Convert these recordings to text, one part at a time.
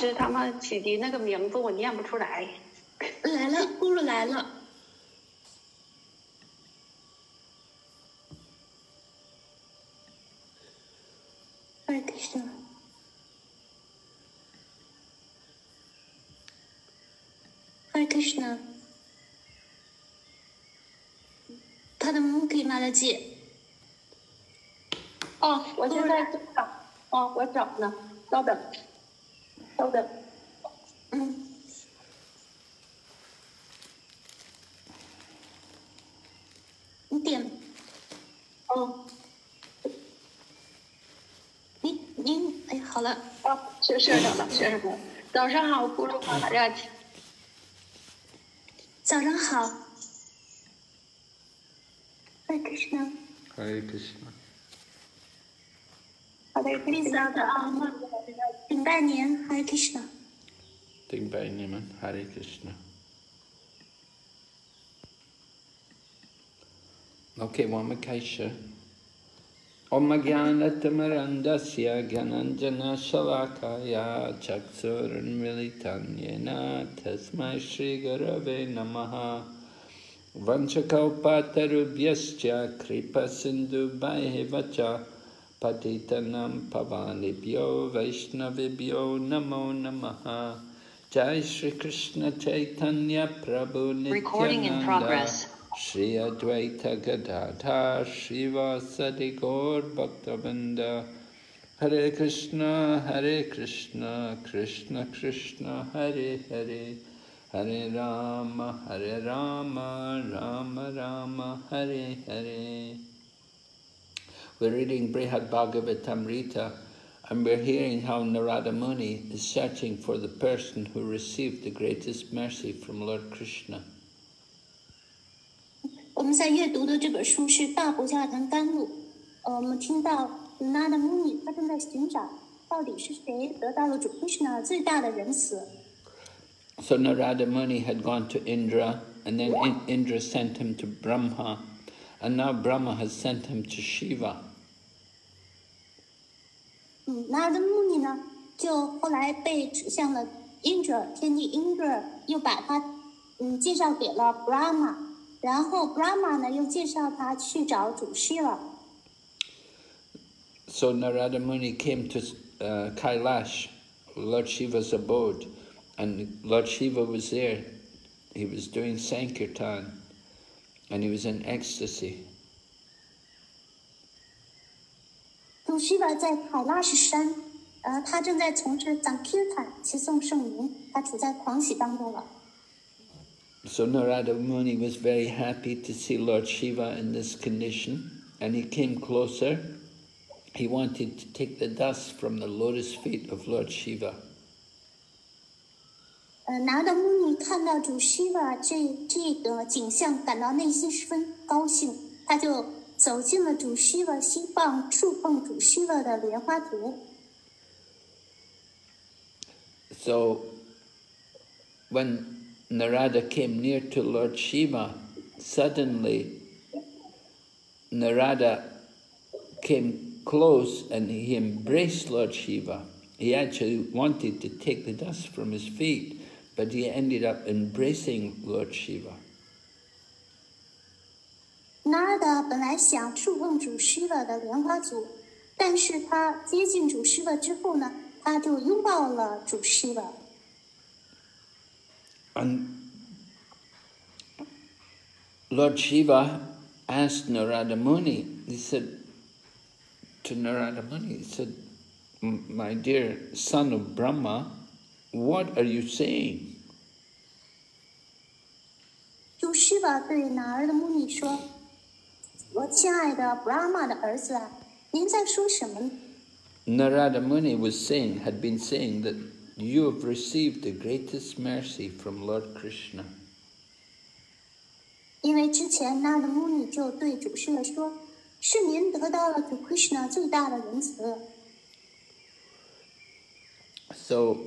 是他们起的那个名字我念不出来。来了，咕噜来了。Hare Krishna。Hare Krishna。他的母可以马拉姐。哦，我现在找，哦，我找呢，稍等。稍等，嗯，你点，哦，你你哎，好了，哦，学学着了，学着了。早上好，咕噜马拉提。早上好。Hare Krishna。Hare Krishna。Bizzat Ahmad Timbanian Hare Krishna. Timbanian Hare Krishna. Okay, one Makesha. ओमज्ञानतिमरन्दस्य ज्ञानञ्जनशलाकाया चक्षुर्मिलितं येन तस्मै श्रीगुरवे नमः वंशकौपातरुभ्यश्च कृपसिन्धुभैव च Vanchakalpatarubhyascha Kripa Sindhu Bhaivacha Patitanam Pavanibhyo Vaishnavibhyo Namo Namaha. Jai Shri Krishna Chaitanya Prabhu Nityananda Recording in progress. Shri Advaita Gadadhara Shiva Gaur Bhakta Vrinda Hare Krishna Hare Krishna Krishna Krishna Hare Hare. Hare Rama Hare Rama Rama Rama Hare Hare we're reading Brihad Bhagavatamrita and we're hearing how Narada Muni is searching for the person who received the greatest mercy from Lord Krishna. 我们在阅读的这本书是《大婆伽坛甘露》，呃，我们听到 Narada Muni 他正在寻找到底是谁得到了主 Krishna 最大的仁慈。So Narada Muni had gone to Indra, and then Indra sent him to Brahma, and now Brahma has sent him to Shiva. 嗯，那的穆尼呢，就后来被指向了 Indra 天帝 Indra，又把他嗯介绍给了 Brahma，然后 Brahma 呢又介绍他去找主 Shiva。So Narada Muni came to uh, Kailash, Lord Shiva's abode, and Lord Shiva was there. He was doing Sankirtan, and he was in ecstasy. 主希瓦在海拉什山，呃，他正在从事 Sankirtan 齐颂圣名，他处在狂喜当中了。So Narada Muni was very happy to see Lord Shiva in this condition, and he came closer. He wanted to take the dust from the lotus feet of Lord Shiva. 呃，拿的穆尼看到主希瓦这这个景象，感到内心十分高兴，他就。 走进了主希瓦，希望触碰主希瓦的莲花足。So, when Narada came near to Lord Shiva, suddenly Narada came close and he embraced Lord Shiva. He actually wanted to take the dust from his feet, but he ended up embracing Lord Shiva. 纳尔达本来想触碰主师了的莲花组，但是他接近主师了之后呢，他就拥抱了主师了。And Lord Shiva asked Narada Muni, he said to Narada Muni, he said, My dear son of Brahma, what are you saying? 主师吧对哪儿的穆尼说。 我亲爱的 Brahma 的儿子，您在说什么？Narada Muni was saying, had been saying that you have received the greatest mercy from Lord Krishna. 因为之前 Narada Muni 就对主师了说，是您得到了主 Krishna 最大的仁慈。So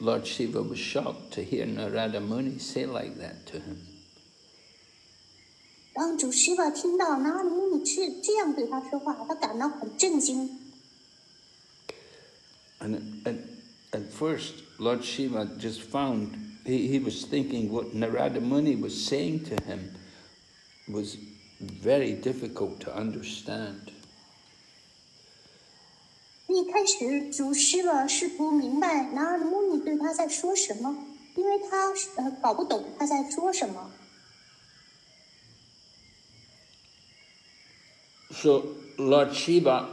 Lord Shiva was shocked to hear Narada Muni say like that to him. 当主师吧听到拿阿姆尼这这样对他说话，他感到很震惊。And at, at first, Lord Shiva just found, he, he was thinking what Narada Muni was saying to him was very difficult to understand. 一开始，主师了试图明白男儿的穆尼对他在说什么，因为他呃搞不懂他在说什么。So Lord Shiva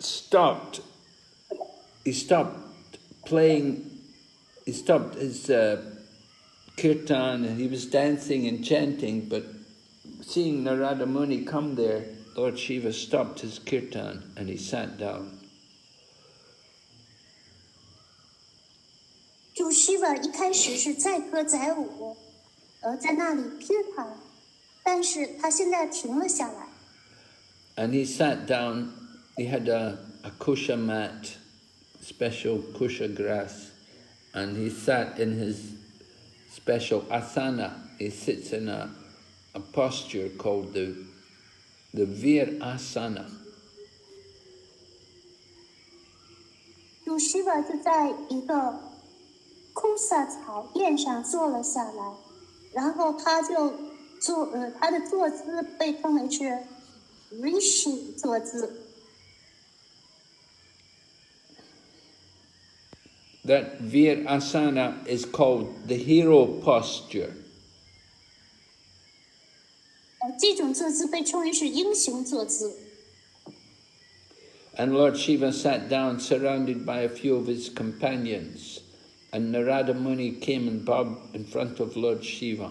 stopped. He stopped playing. He stopped his uh, kirtan and he was dancing and chanting. But seeing Narada Muni come there, Lord Shiva stopped his kirtan and he sat down. 主 Shiva 一开始是载歌载舞，呃，在那里 kirtan， 但是他现在停了下来。And he sat down. He had a, a kusha mat, special kusha grass, and he sat in his special asana. He sits in a, a posture called the the Virasana. 鲁西瓦就在一个空萨草垫上坐了下来，然后他就坐呃他的坐姿被称为是 rishi 坐姿。 That Vir Asana is called the hero posture. 呃，这种坐姿被称为是英雄坐姿。 And Lord Shiva sat down surrounded by a few of his companions. And Narada Muni came and bowed in front of Lord Shiva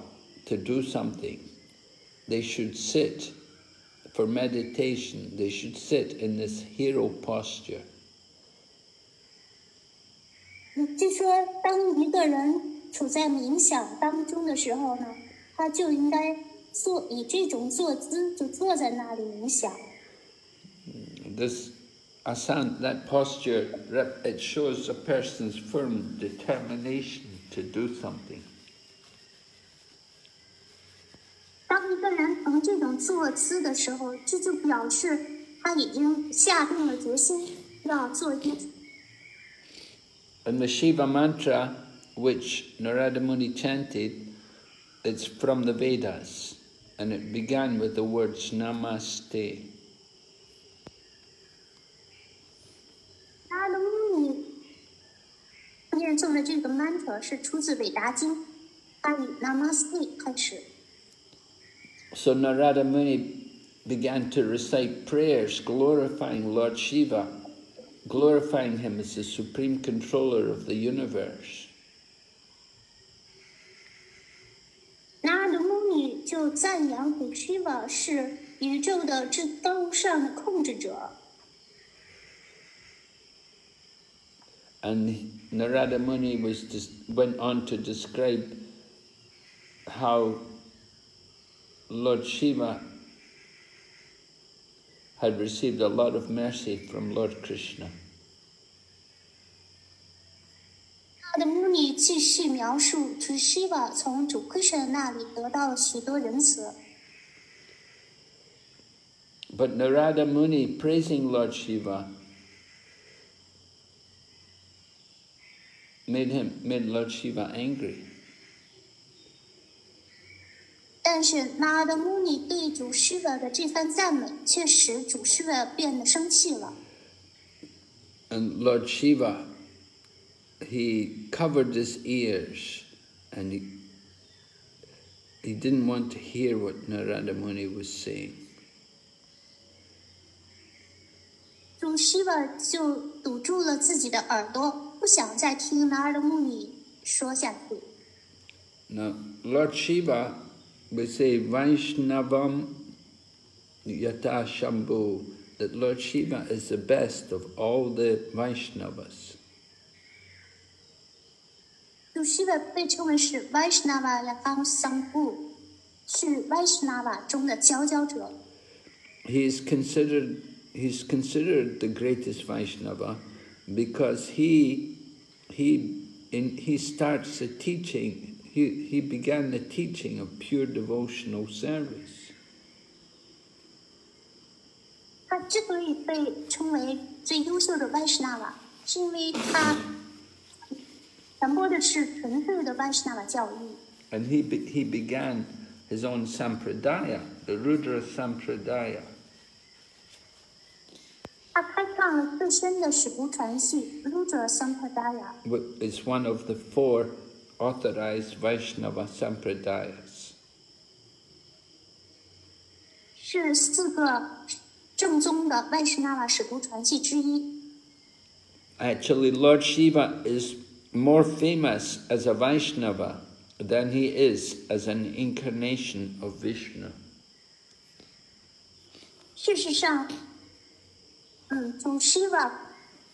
to do something, they should sit for meditation, they should sit in this hero posture. 嗯，就说当一个人处在冥想当中的时候呢，他就应该坐以这种坐姿，就坐在那里冥想。 This asana, that posture, rep- it shows a person's firm determination to do something. 当一个人从这种坐姿的时候，这就表示他已经下定了决心要做一 the Shiva mantra, which Narada Muni chanted, it's from the Vedas, and it began with the words Namaste. 他的穆尼念诵的这个 mantra 是出自《韦达经》，他以 Namaste 开始。So Narada Muni began to recite prayers glorifying Lord Shiva, glorifying him as the supreme controller of the universe. 拿尔的穆尼就赞扬主 Shiva 是宇宙的至高上的控制者。 And Narada Muni was just went on to describe how Lord Shiva had received a lot of mercy from Lord Krishna. 他的穆尼继续描述主 Shiva 从主 Krishna 那里得到了许多仁慈。 But Narada Muni praising Lord Shiva made him made Lord Shiva angry. 但是拿尔的穆尼对主 Shiva 的这番赞美，却使主 Shiva 变得生气了。 And Lord Shiva, he covered his ears and he, he didn't want to hear what Narada Muni was saying. 主 Shiva 就堵住了自己的耳朵，不想再听拿尔的穆尼说下去。 Now, Lord Shiva we say Vaishnavanam Yatha Shambhu, that Lord Shiva is the best of all the Vaishnavas. He 被称为是 Vaishnava 的方相布，是 is considered considered the greatest Vaishnava because he he in, he starts the teaching he, he began the teaching of pure devotional service. 他之所以被称为最优秀的 Vaishnava，是因为他传播的是纯粹的 Vaishnava 教育。And he be, he began his own sampradaya, the Rudra sampradaya. 他开创了最深的使徒传系 Rudra Sampradaya， It's one of the four authorized Vaishnava sampradayas. 是四个正宗的外什纳瓦使徒传系之一。 Actually, Lord Shiva is more famous as a Vaishnava than he is as an incarnation of Vishnu. 事实上，嗯，主 Shiva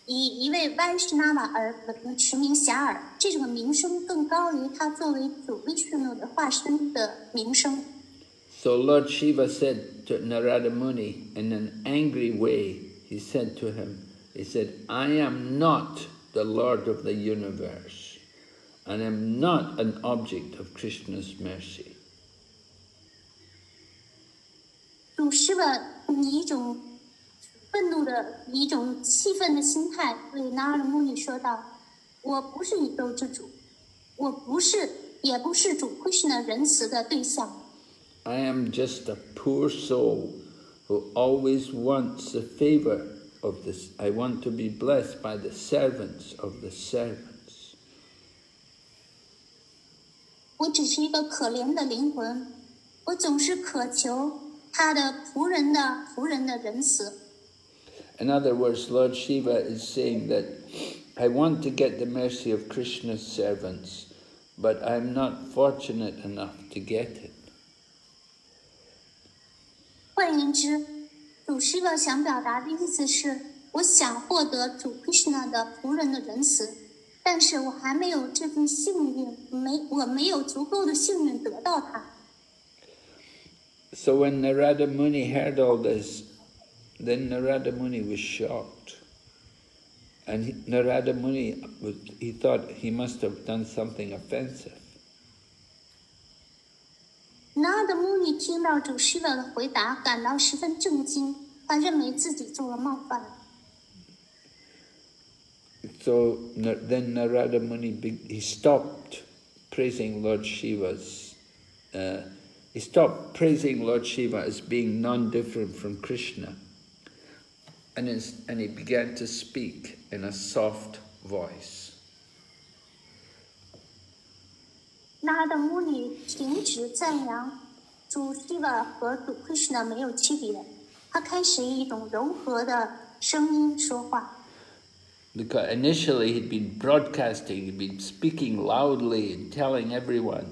以一位 Vaishnava 而驰名遐迩， 这种名声更高于他作为主 Vishnu 的化身的名声。 So Lord Shiva said to Narada Muni in an angry way, he said to him, he said, I am not the Lord of the universe, and am not an object of Krishna's mercy. 主 Shiva 以一种愤怒的、以一种气愤的心态对 Narada Muni 说道：“ 我不是宇宙之主，我不是，也不是主 Krishna 仁慈的对象。” I am just a poor soul who always wants the favor of this. I want to be blessed by the servants of the servants. 我只是一个可怜的灵魂，我总是渴求他的仆人的仆人的仁慈。 In other words, Lord Shiva is saying that I want to get the mercy of Krishna's servants, but I'm not fortunate enough to get it. 换言之，主 Shiva 想表达的意思是，我想获得主 Krishna 的仆人的仁慈，但是我还没有这份幸运，没我没有足够的幸运得到它。 So when Narada Muni heard all this, then Narada Muni was shocked. And he, Narada Muni, was, he thought he must have done something offensive. 那的穆尼听到主 Shiva 的回答，感到十分震惊，他认为自己做了冒犯。 So Na- then Narada Muni, be- he stopped praising Lord Shiva's, uh, he stopped praising Lord Shiva as being non-different from Krishna. And, his, and he began to speak in a soft voice. 那的穆尼停止赞扬主 Shiva 和主 Krishna 没有区别，他开始以一种柔和的声音说话。 Because initially he'd been broadcasting, he'd been speaking loudly and telling everyone.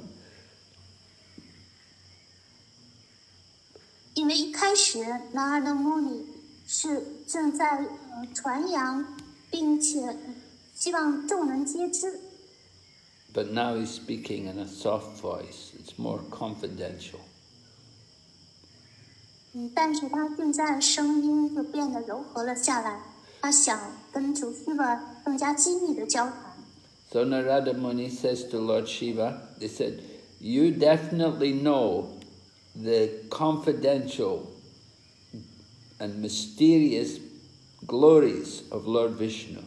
因为一开始那尔的穆尼是 正在呃传扬，并且希望众人皆知。 But now he's speaking in a soft voice. It's more confidential. 嗯，但是他现在声音就变得柔和了下来，他想跟主 Shiva 更加亲密的交谈。 So Narada Muni says to Lord Shiva, they said, you definitely know the confidential and mysterious glories of Lord Vishnu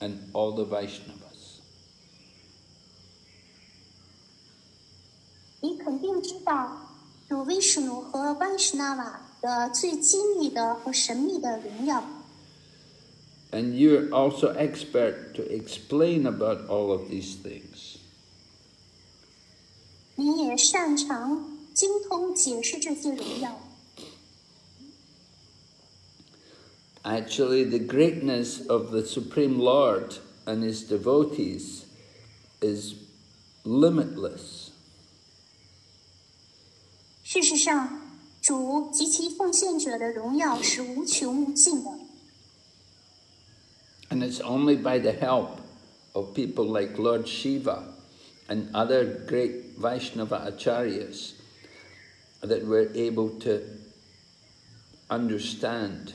and all the Vaishnavas. 你肯定知道主 Vishnu 和 Vaishnava 的最机密的和神秘的荣耀， And you're also expert to explain about all of these things. 你也擅长精通解释这些荣耀。 Actually, the greatness of the Supreme Lord and his devotees is limitless. 事实上，主及其奉献者的荣耀是无穷无尽的， And it's only by the help of people like Lord Shiva and other great Vaishnava acharyas that were able to understand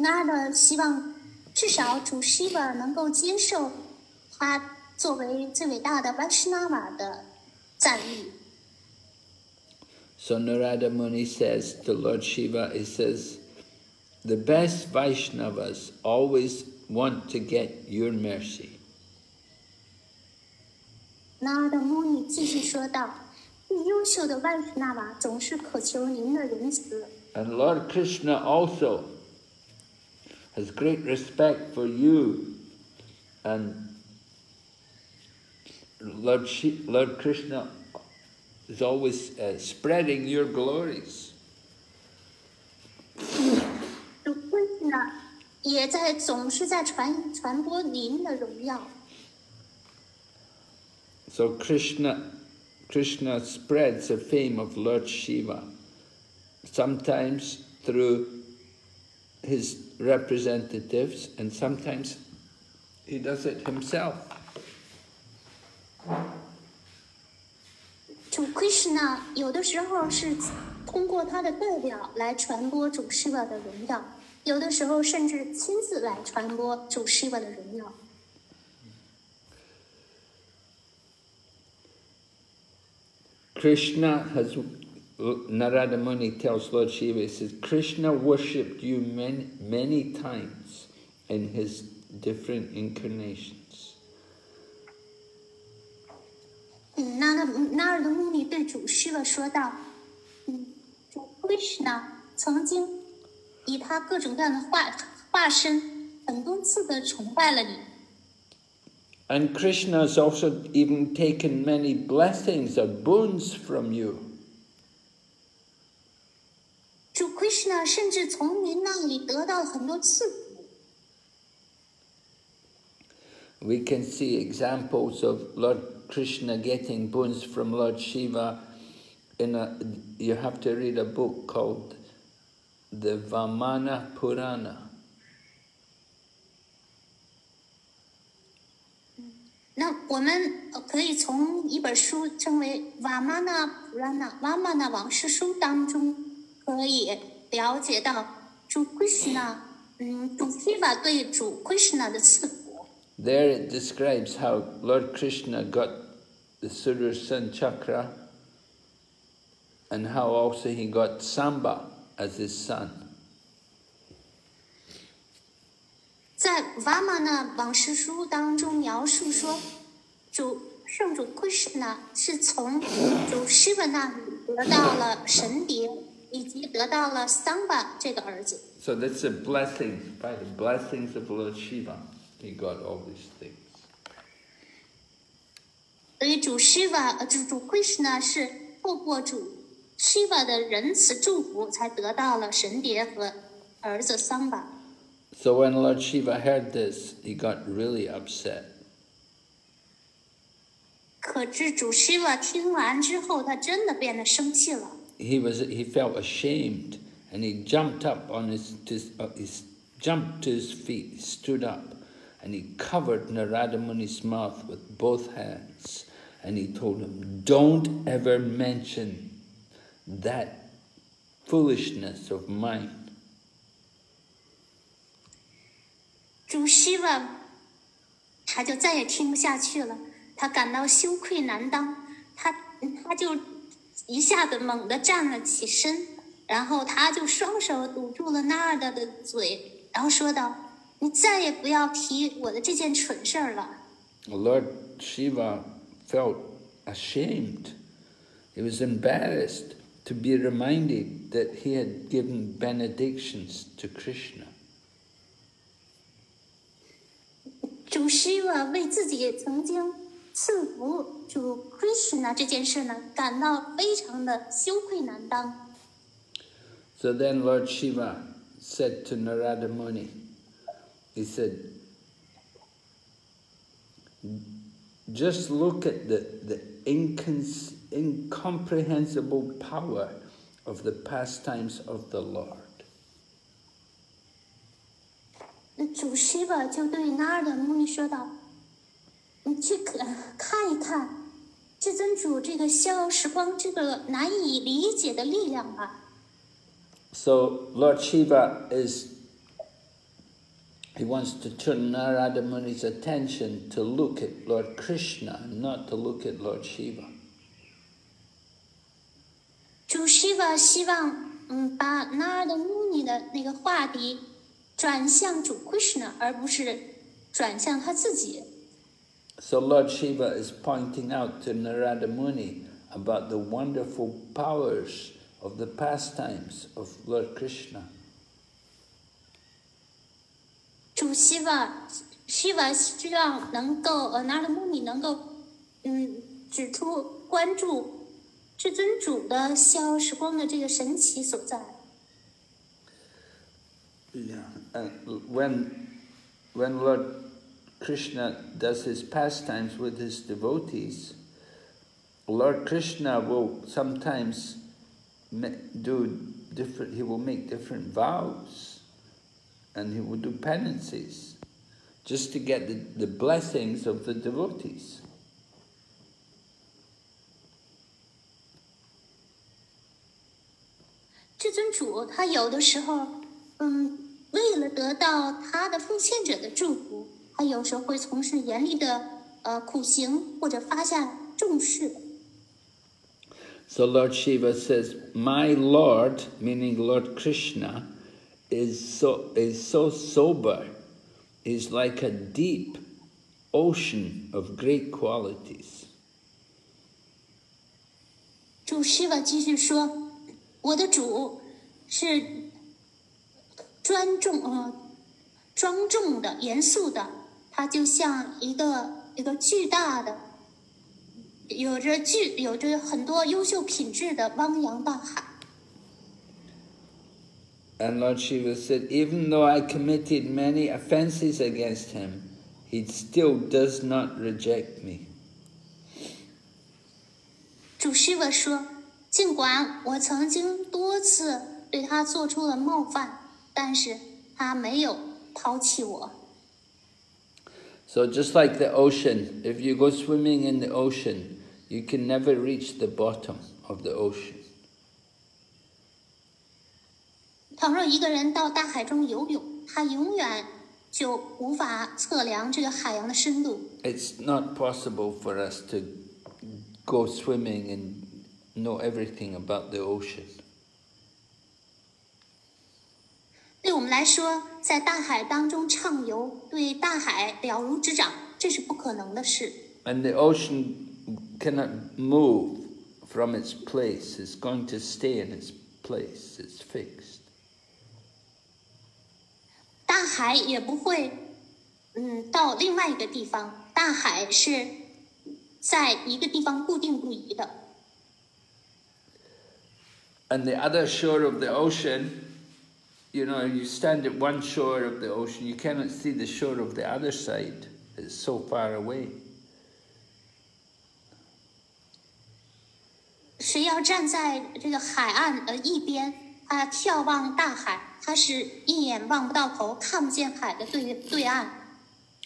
那的希望至少主 Shiva 能够接受他作为最伟大的 Vaishnava 的赞誉。 So Narada Muni says to Lord Shiva, he says, the best Vaishnavas always want to get your mercy. 那的穆尼继续说道：“最优秀的 Vaishnava 总是渴求您的仁慈。 And Lord Krishna also has great respect for you. And Lord, Shi- Lord Krishna is always uh, spreading your glories. 主 Krishna 也在总是在传传播您的荣耀。 So Krishna, Krishna spreads the fame of Lord Shiva, sometimes through his representatives, and sometimes he does it himself. 主 Krishna 有的时候是通过他的代表来传播主 Shiva 的荣耀，有的时候甚至亲自来传播主 Shiva 的荣耀。 Krishna has, Narada Muni tells Lord Shiva, he says, Krishna worshipped you many, many times in his different incarnations. 嗯，那那那尔的穆尼对主 Shiva 说道：“嗯，主 Krishna 曾经以他各种各样的化化身，很多次的崇拜了你。 And Krishna has also even taken many blessings or boons from you. 主 Krishna 甚至从您那里得到了很多赐福。 We can see examples of Lord Krishna getting boons from Lord Shiva. In a, you have to read a book called the Vamana Purana. 那我们呃可以从一本书称为《瓦玛纳普拉纳瓦玛纳往事书》当中， 可以了解到主 Krishna，嗯，主 Shiva 对主 Krishna 的赐福。There it describes how Lord Krishna got the Sudarshan Chakra and how also he got Samba as his son. 在《瓦玛纳往事书》当中描述说，主圣主 Krishna 是从主 Shiva 那里得到了神蝶，以及得到了 Samba 这个儿子。 So that's a blessing, by the blessings of Lord Shiva, he got all these things. 所以主 Shiva 呃主主 Krishna 是透过主 Shiva 的仁慈祝福，才得到了神蝶和儿子 Samba。 So when Lord Shiva heard this, he got really upset. 可知主 Shiva 听完之后，他真的变得生气了。 He was he felt ashamed and he jumped up on his, his, uh, his jumped to his feet, he stood up, and he covered Narada Muni's mouth with both hands, and he told him, "Don't ever mention that foolishness of mine." 主 Shiva 他就再也听不下去了，他感到羞愧难当，他他就 一下子猛地站了起身，然后他就双手堵住了纳尔达的嘴，然后说道：“你再也不要提我的这件蠢事儿了。” Lord Shiva felt ashamed. He was embarrassed to be reminded that he had given benedictions to Krishna. 主 Shiva 为自己曾经赐福主 Krishna 这件事呢，感到非常的羞愧难当。 So then Lord Shiva said to Narada Muni, he said, just look at the, the incons- incomprehensible power of the pastimes of the Lord. 那主 Shiva 就对 Narada Muni 说道：“你去看看一看， 至尊主这个逍遥时光这个难以理解的力量吧。” So Lord Shiva is, he wants to turn Narada Muni's attention to look at Lord Krishna, not to look at Lord Shiva. 主 Shiva 希望，嗯，把 Narada Muni 的那个话题转向主 Krishna，而不是转向他自己。So Lord Shiva is pointing out to Narada Muni about the wonderful powers of the pastimes of Lord Krishna. 主 Shiva Shiva 希望能够呃 Narada Muni 能够，嗯，指出关注至尊主的逍遥时光的这个神奇所在。 Yeah. And when, when Lord Krishna does his pastimes with his devotees, Lord Krishna will sometimes do different, he will make different vows and he will do penances just to get the, the blessings of the devotees. 他有时会从事严厉的呃苦行，或者发下重誓。So Lord Shiva says, My Lord, meaning Lord Krishna, is so is so sober, is like a deep ocean of great qualities. 主 Shiva 继续说：“我的主是庄重啊庄重的、严肃的，他就像一个一个巨大的、有着巨有着很多优秀品质的汪洋大海。” And Lord Shiva said, Even though I committed many offenses against him, he still does not reject me. 主 Shiva 说：“尽管我曾经多次对他做出了冒犯，但是他没有抛弃我。So just like the ocean, if you go swimming in the ocean, you can never reach the bottom of the ocean. 倘若一个人到大海中游泳，他永远就无法测量这个海洋的深度。 It's not possible for us to go swimming and know everything about the ocean. 对我们来说，在大海当中畅游，对大海了如指掌，这是不可能的事。 And the ocean cannot move from its place. It's going to stay in its place. It's fixed. 大海也不会，嗯，到另外一个地方。大海是在一个地方固定不移的。 And the other shore of the ocean, you know, you stand at one shore of the ocean, you cannot see the shore of the other side. It's so far away. 谁要站在这个海岸的一边，他眺望大海，他是一眼望不到头，看不见海的对对岸。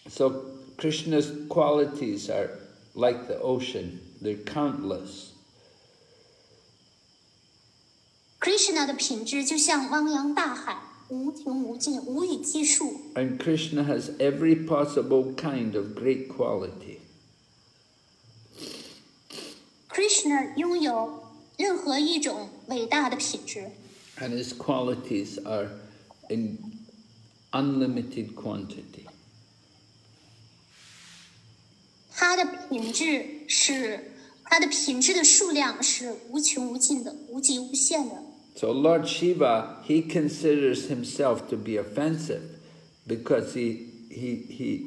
So Krishna's qualities are like the ocean, they're countless. Krishna 的品质就像汪洋大海，无穷无尽，无以计数。 And Krishna has every possible kind of great quality. Krishna 拥有任何一种伟大的品质， And his qualities are in unlimited quantity. 它的品质是它的品质的数量是无穷无尽的，无极无限的。 So Lord Shiva, he considers himself to be offensive because he he he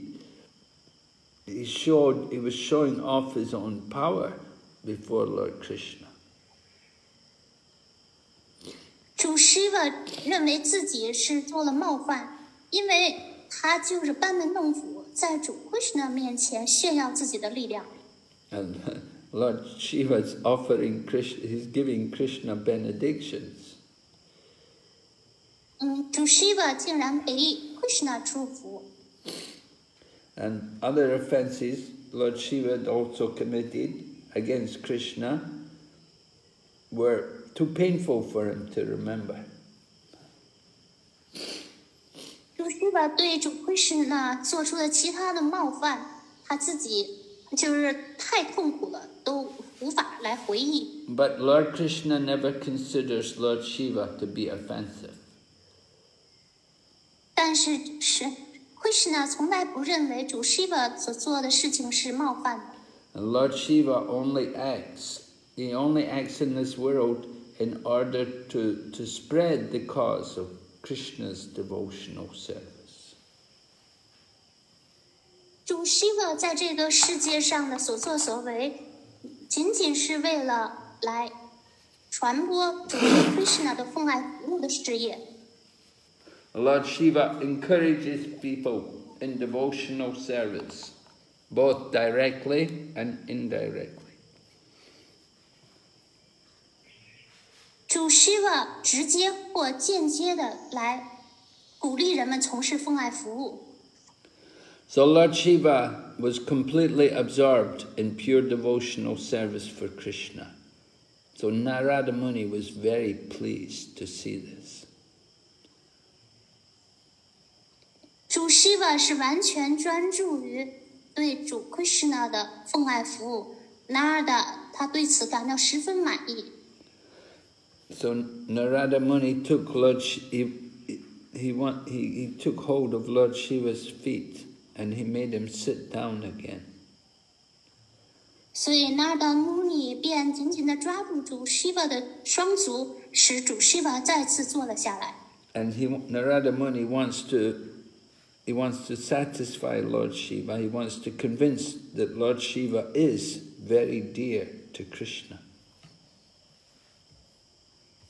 he showed he was showing off his own power before Lord Krishna. 主 Shiva 认为自己是做了冒犯，因为他就是班门弄斧，在主 Krishna 面前炫耀自己的力量。 And Lord Shiva is offering Krishna, he's giving Krishna benedictions. 嗯，主 Shiva 竟然给 Krishna 祝福。 And other offenses Lord Shiva had also committed against Krishna were too painful for him to remember. 主 Shiva 对主 Krishna 做出的其他的冒犯，他自己就是太痛苦了，都无法来回忆。 But Lord Krishna never considers Lord Shiva to be offensive. 但是是 Krishna 从来不认为主 Shiva 所做的事情是冒犯的。 And Lord Shiva only acts, he only acts in this world in order to, to spread the cause of Krishna's devotional service. 主 Shiva 在这个世界上的所作所为，仅仅是为了来传播主 Krishna 的奉爱服务的事业。 Lord Shiva encourages people in devotional service, both directly and indirectly. 主 Shiva 直接或间接的来鼓励人们从事奉爱服务。 So Lord Shiva was completely absorbed in pure devotional service for Krishna. So Narada Muni was very pleased to see this. 主 Shiva 是完全专注于对主 Krishna 的奉爱服务，Narada 他对此感到十分满意。 So Narada Muni took Lord Sh- he, he, want, he, he took hold of Lord Shiva's feet and he made him sit down again. 所以 Narada Muni 便紧紧地抓住主 Shiva 的双足，使主 Shiva 再次坐了下来。 And he, Narada Muni wants to, he wants to satisfy Lord Shiva. He wants to convince that Lord Shiva is very dear to Krishna.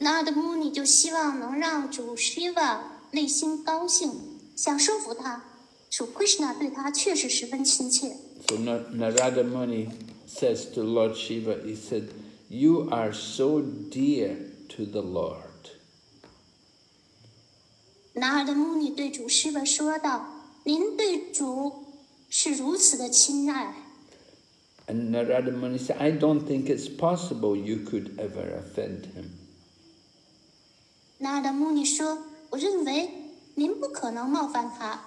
Narada Muni 就希望能让主 Shiva 内心高兴，想说服他，主 Krishna 对他确实十分亲切。 So Na- Narada Muni says to Lord Shiva, he said, You are so dear to the Lord. Narada Muni 对主 Shiva 说道：“您对主是如此的亲爱。” And Narada Muni said, I don't think it's possible you could ever offend him. Narada Muni 说：“我认为您不可能冒犯他。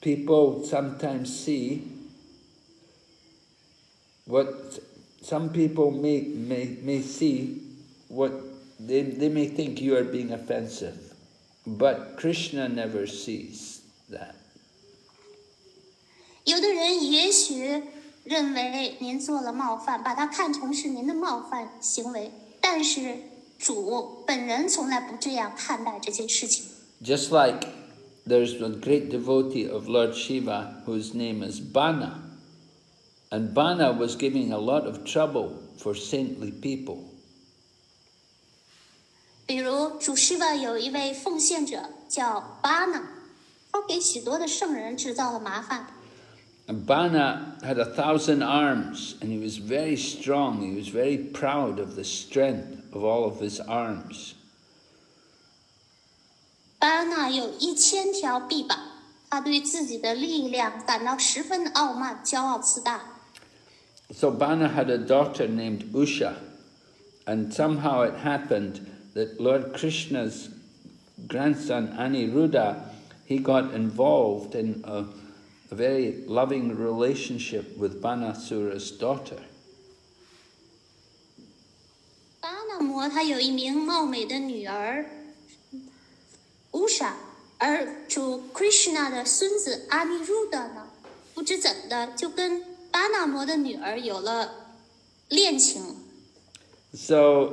People sometimes see what some people may, may, may see what they, they may think you are being offensive, but Krishna never sees that. 有的人也许认为您做了冒犯，把它看成是您的冒犯行为，但是主本人从来不这样看待这件事情。 Just like there's a great devotee of Lord Shiva whose name is Bana. And Bana was giving a lot of trouble for saintly people. 比如主 Shiva 有一位奉献者叫巴纳，他给许多的圣人制造了麻烦。 And Bana had a thousand arms and he was very strong. He was very proud of the strength of all of his arms. 巴纳有一千条臂膀，他对自己的力量感到十分的傲慢、骄傲自大。 So Bana had a daughter named Usha. And somehow it happened that Lord Krishna's grandson Aniruddha, he got involved in a, a very loving relationship with Banasura's daughter. 巴纳摩他有一名貌美的女儿乌莎，而主 Krishna 的孙子阿尼鲁达呢，不知怎的就跟巴纳摩的女儿有了恋情。 So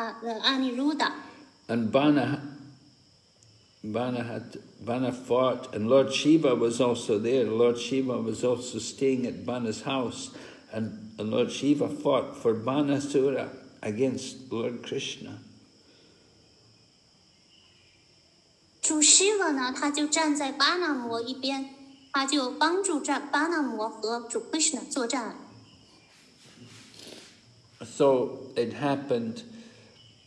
他的阿尼鲁达。 And Bana, Bana had Bana fought, and Lord Shiva was also there. Lord Shiva was also staying at Bana's house, and, and Lord Shiva fought for Banasura against Lord Krishna. 主 Shiva 呢，他就站在巴那摩一边，他就帮助战巴那摩和主 Krishna 作战。 So it happened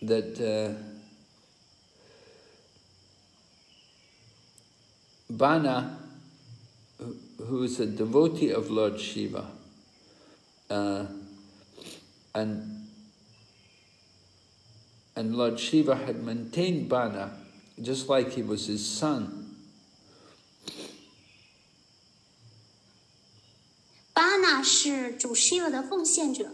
that uh, Bana, who- who is a devotee of Lord Shiva, uh, and and Lord Shiva had maintained Bana just like he was his son. 巴那是主 Shiva 的奉献者，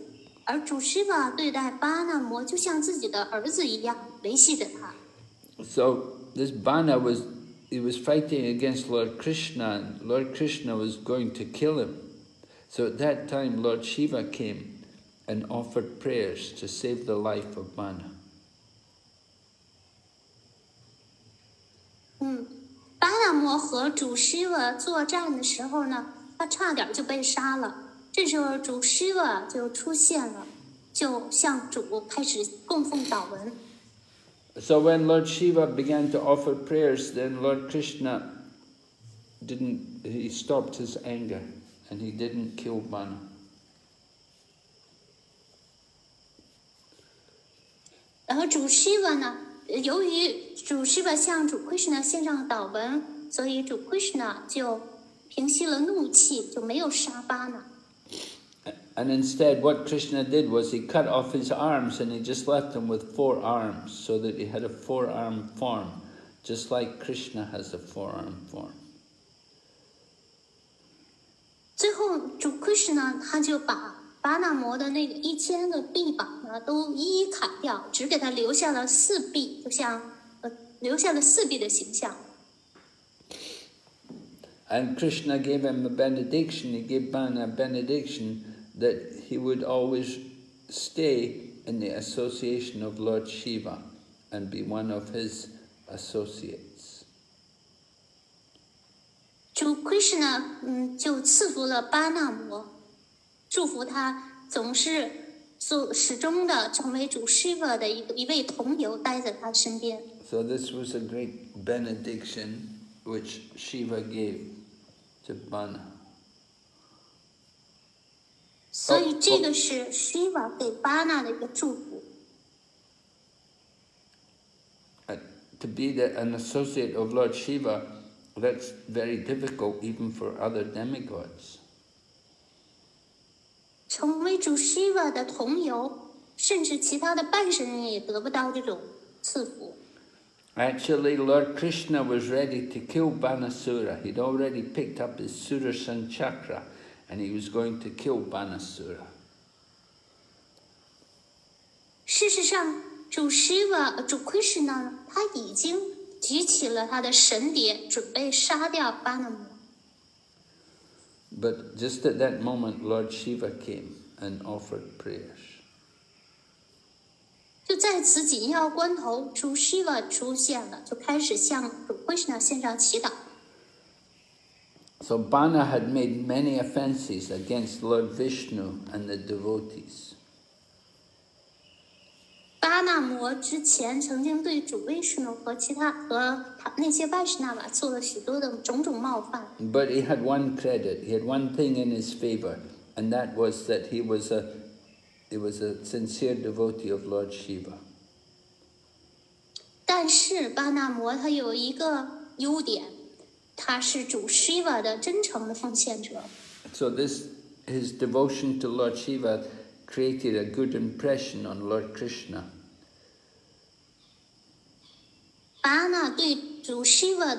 而主 Shiva 对待巴那摩就像自己的儿子一样维系着他。 So this Bana was he was fighting against Lord Krishna, and Lord Krishna was going to kill him. So at that time, Lord Shiva came and offered prayers to save the life of Bana. 嗯，巴那摩和主 Shiva 作战的时候呢，他差点就被杀了。 这时候主 Shiva 就出现了，就向主开始供奉祷文。So when Lord Shiva began to offer prayers, then Lord Krishna didn't he stopped his anger and he didn't kill Bana. 然后主 Shiva 呢，呃由于主 Shiva 向主 Krishna 献上祷文，所以主 Krishna 就平息了怒气，就没有杀巴那。And instead, what Krishna did was he cut off his arms and he just left him with four arms so that he had a four arm form, just like Krishna has a four arm form. 最后主 Krishna 他就把巴那摩的那个一千个臂膀呢都一一砍掉，只给他留下了四臂，就像呃留下了四臂的形象。 And Krishna gave him a benediction, he gave Bana a benediction that he would always stay in the association of Lord Shiva and be one of his associates. 主 Krishna 嗯就赐福了巴那摩，祝福他总是做始终的成为主 Shiva 的一个一位同游，待在他身边。 So this was a great benediction which Shiva gave to Bana. 所以这个是 Shiva 给巴纳的一个祝福。To be the, an associate of Lord Shiva, that's very difficult even for other demigods. Actually, Lord Krishna was ready to kill Banasura. He'd already picked up his Sudarshan chakra and he was going to kill Banasura. 事实上，主 Shiva、呃主 Krishna 呢，他已经举起了他的神碟，准备杀掉巴那摩。 But just at that moment, Lord Shiva came and offered prayers. 就在此紧要关头，主 Shiva 出现了，就开始向主 Krishna 献上祈祷。 So Bana had made many offences against Lord Vishnu and the devotees. 巴那摩之前曾经对主 Vishnu 和其他和他那些 Vaishnava 做了许多的种种冒犯， But he had one credit, he had one thing in his favour, and that was that he was a he was a sincere devotee of Lord Shiva. 但是巴那摩他有一个优点， 他是主 Shiva 的真诚的奉献者。So this his devotion to Lord Shiva created a good impression on Lord Krishna. 巴那对主 Shiva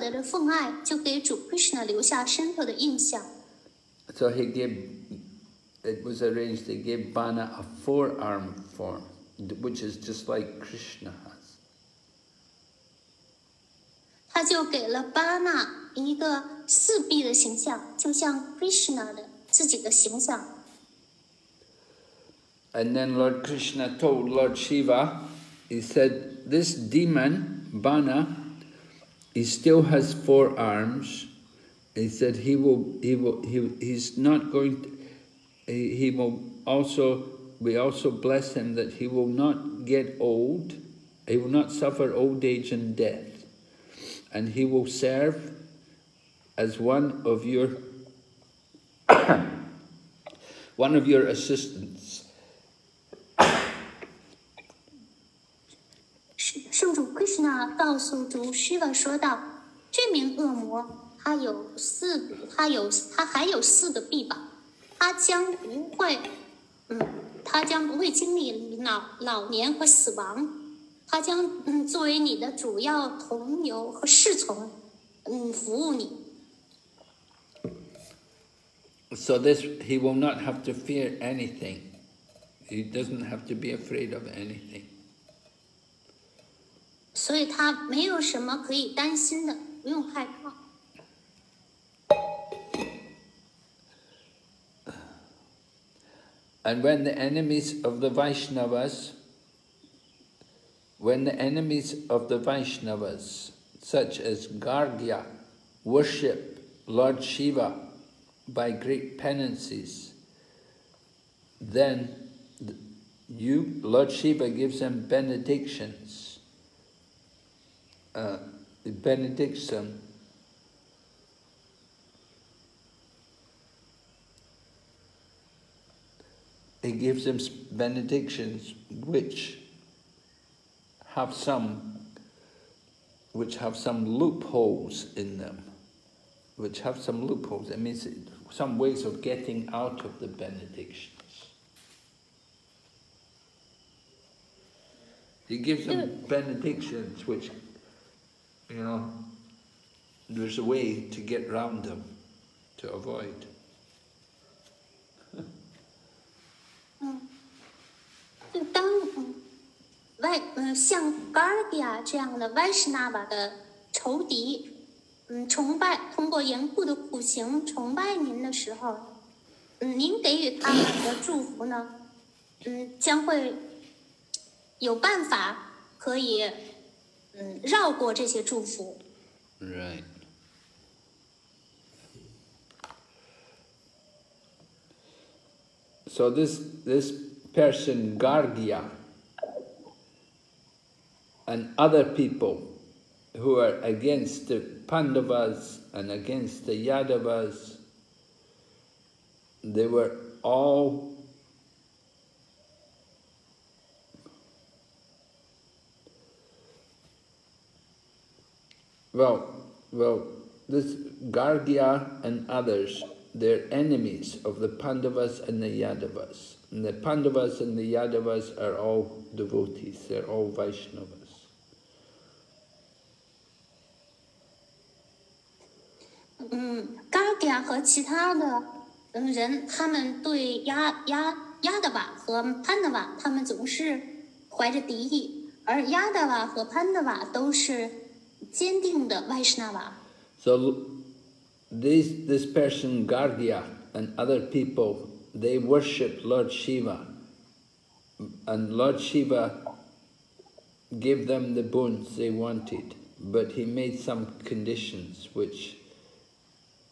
Krishna 留下深刻的印象。So he gave, it was arranged, they gave Bana a four arm form, which is just like Krishna has. 他就给了巴纳一个四臂的形象，就像 Krishna 的自己的形象。 And then Lord Krishna told Lord Shiva, he said, this demon, Bana, he still has four arms. He said he will, he will, he, he's not going to, he, he will also, we also bless him that he will not get old, he will not suffer old age and death. And he will serve as one of your, one of your assistants. 圣圣主 Krishna 告诉主 Shiva 说道：“这名恶魔，他有四，他有，他还有四个臂膀，他将不会，嗯，他将不会经历老老年和死亡，他将嗯作为你的主要同游和侍从，嗯，服务你。 So this, he will not have to fear anything. He doesn't have to be afraid of anything. 所以他没有什么可以担心的，不用害怕。 And when the enemies of the Vaishnavas, when the enemies of the Vaishnavas, such as Gargya, worship Lord Shiva by great penances, then you, Lord Shiva gives them benedictions. Uh, benediction he gives them benedictions which have some which have some loopholes in them, which have some loopholes. It means some ways of getting out of the benedictions. He gives them benedictions which, you know, there's a way to get round them, to avoid. 外嗯像 Gardia 这样的 Vaishnava 的仇敌，嗯崇拜通过严酷的苦行崇拜您的时候，嗯您给予他们的祝福呢，嗯将会有办法可以嗯绕过这些祝福。Right. So this this person Gargya and other people who are against the Pandavas and against the Yadavas, they were all Well, well, this Gargya and others, they're enemies of the Pandavas and the Yadavas. And the Pandavas and the Yadavas are all devotees, they're all Vaishnavas. 嗯，Gaga 和其他的嗯人，他们对亚亚亚德瓦和潘德瓦，他们总是怀着敌意，而亚德瓦和潘德瓦都是坚定的外什纳瓦。So this this person Gargya and other people they worship Lord Shiva, and Lord Shiva gave them the boons they wanted, but he made some conditions which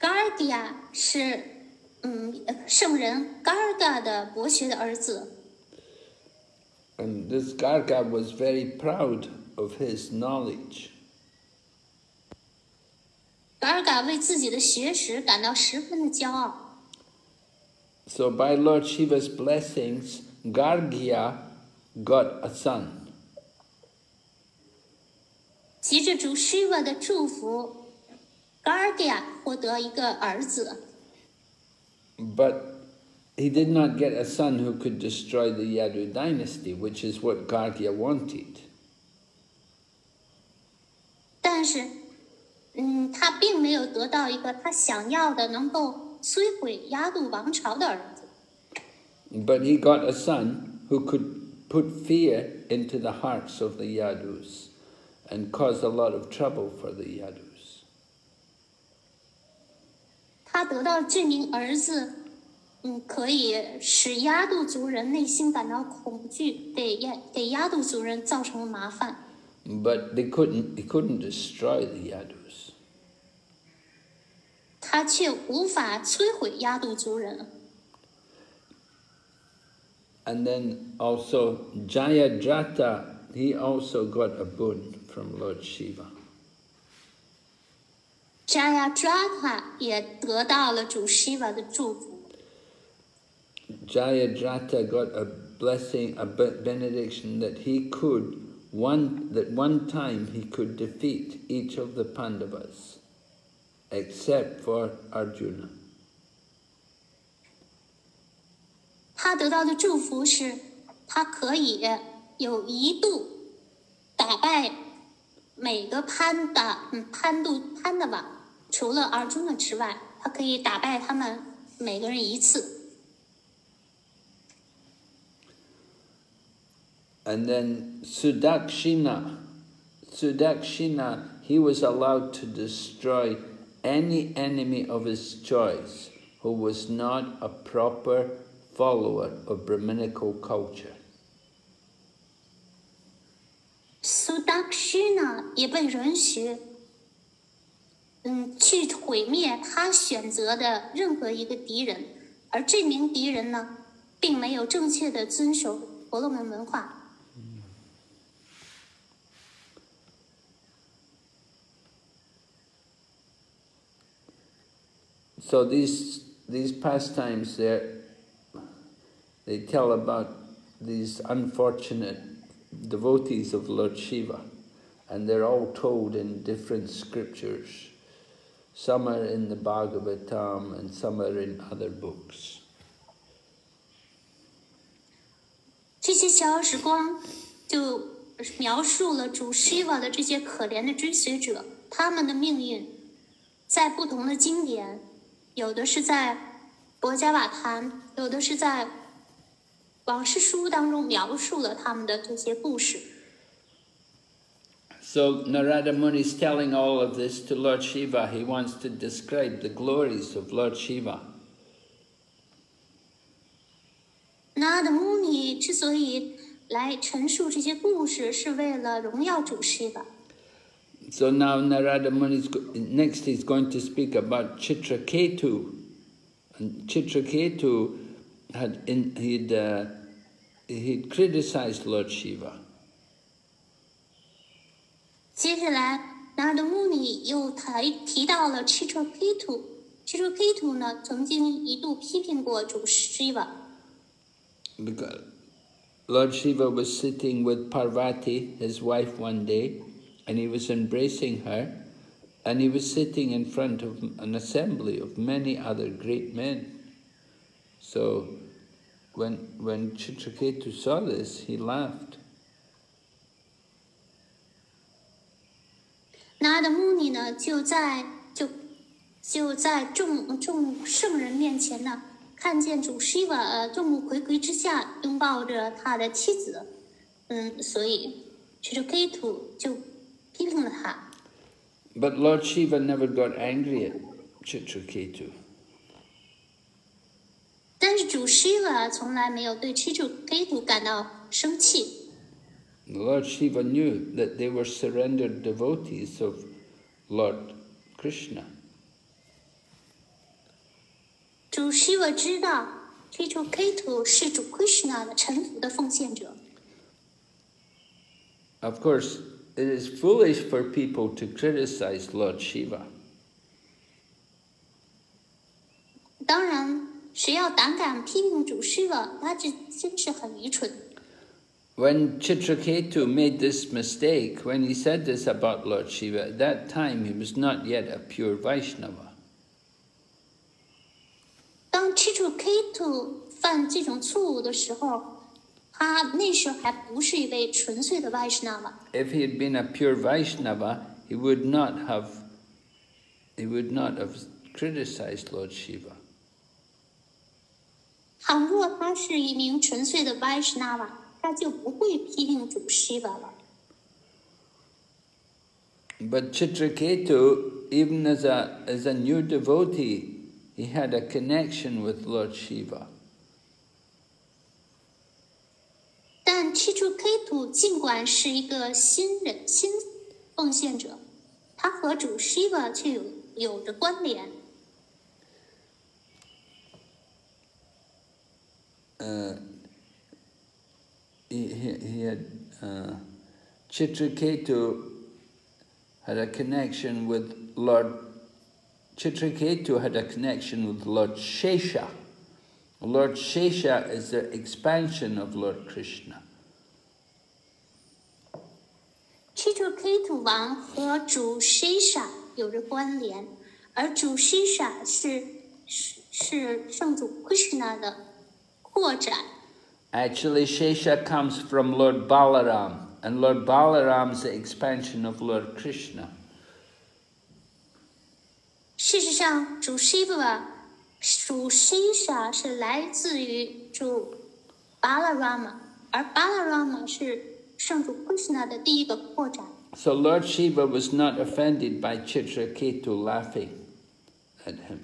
Gardia 是嗯圣人 Garda 的伯学的儿子。And this Garga was very proud of his knowledge. Garga 为自己的学识感到十分的骄傲。So by Lord Shiva's blessings, Gargya got a son. 藉着主 Shiva 的祝福。，Gargya 获得一个儿子。 But he did not get a son who could destroy the Yadu dynasty, which is what Gargya wanted. 但是，嗯，他并没有得到一个他想要的能够摧毁亚度王朝的儿子。 But he got a son who could put fear into the hearts of the Yadus and cause a lot of trouble for the Yadus. 他得到这名儿子，嗯，可以使亚度族人内心感到恐惧，给亚给亚度族人造成了麻烦。But they couldn't, they couldn't destroy the Yadus. 他却无法摧毁亚度族人。And then also Jayadrata, he also got a boon from Lord Shiva. 扎亚扎塔也得到了主 Shiva 的祝福。 Jayadrata got a blessing, a be- benediction that he could one that one time he could defeat each of the Pandavas, except for Arjuna. 他得到的祝福是，他可以有一度打败每个潘达嗯潘度潘的吧， 除了尔朱那之外，他可以打败他们每个人一次。 And then Sudakshina, Sudakshina, he was allowed to destroy any enemy of his choice who was not a proper follower of Brahminical culture. 苏达须呢也被允许， 嗯，去毁灭他选择的任何一个敌人，而这名敌人呢，并没有正确的遵守婆罗门文化。 So these these pastimes there they tell about these unfortunate devotees of Lord Shiva and they're all told in different scriptures. Some are in the Bhagavatam and some are in other books. 这些小时光就描述了主 Shiva 的这些可怜的追随者，他们的命运，在不同的经典，有的是在博家瓦坛，有的是在往事书当中描述了他们的这些故事。So Narada Muni is telling all of this to Lord Shiva. He wants to describe the glories of Lord Shiva. 那的穆尼之所以来陈述这些故事，是为了荣耀主 Shiva。 So now Narada Muni is go- next he's going to speak about Chitraketu. And Chitraketu had in, he'd uh, he'd criticized Lord Shiva. 接下来，拿的穆尼又提提到了 Chitraketu。Chitraketu 呢，曾经一度批评过主 Shiva。 Because Lord Shiva was sitting with Parvati, his wife, one day, and he was embracing her, and he was sitting in front of an assembly of many other great men. So when, when Chitraketu saw this, he laughed. 拿的穆尼呢，就在就就在众众圣人面前呢，看见主 Shiva 呃众目睽睽之下拥抱着他的妻子，嗯，所以 Chitraketu 就批评了他。But Lord Shiva never got angry at Chitraketu. 但是主 Shiva 从来没有对 Chitraketu 感到生气。Lord Shiva knew that they were surrendered devotees of Lord Krishna. 主 Shiva 知道 Chitraketu 是主 Krishna 的臣服的奉献者。 Of course, it is foolish for people to criticize Lord Shiva. 当然 谁要胆敢批评主 Shiva，他这真是很愚蠢。 When Chitraketu made this mistake, when he said this about Lord Shiva, at that time he was not yet a pure Vaishnava. 当 Chichu Ketu 犯这种错误的时候，他那时候还不是一位纯粹的 Vaishnava。 If he had been a pure Vaishnava, he would not have he would not have criticized Lord Shiva. 倘若他是一名纯粹的 Vaishnava， 他就不会批评主 Shiva 了。 But Chitraketu, even as a as a new devotee, he had a connection with Lord Shiva. 但 Chichu Ketu 尽管是一个新人新奉献者，他和主 Shiva 却有有着关联。 uh, he, he, he had uh, Chitraketu had a connection with Lord Chitraketu had a connection with Lord Shesha. Lord Shesha is the expansion of Lord Krishna. Chichu Ketu 王和主 Shisha 有着关联，而主 Shisha 是是是圣主 Krishna 的扩展。 Actually, Shesha comes from Lord Balaram, and Lord Balaram is the expansion of Lord Krishna. 事实上，主 Shiva 主 Shisha 是来自于主 Balarama，而 Balarama 是圣主 Krishna 的第一个扩展。 So Lord Shiva was not offended by Chitraketu laughing at him.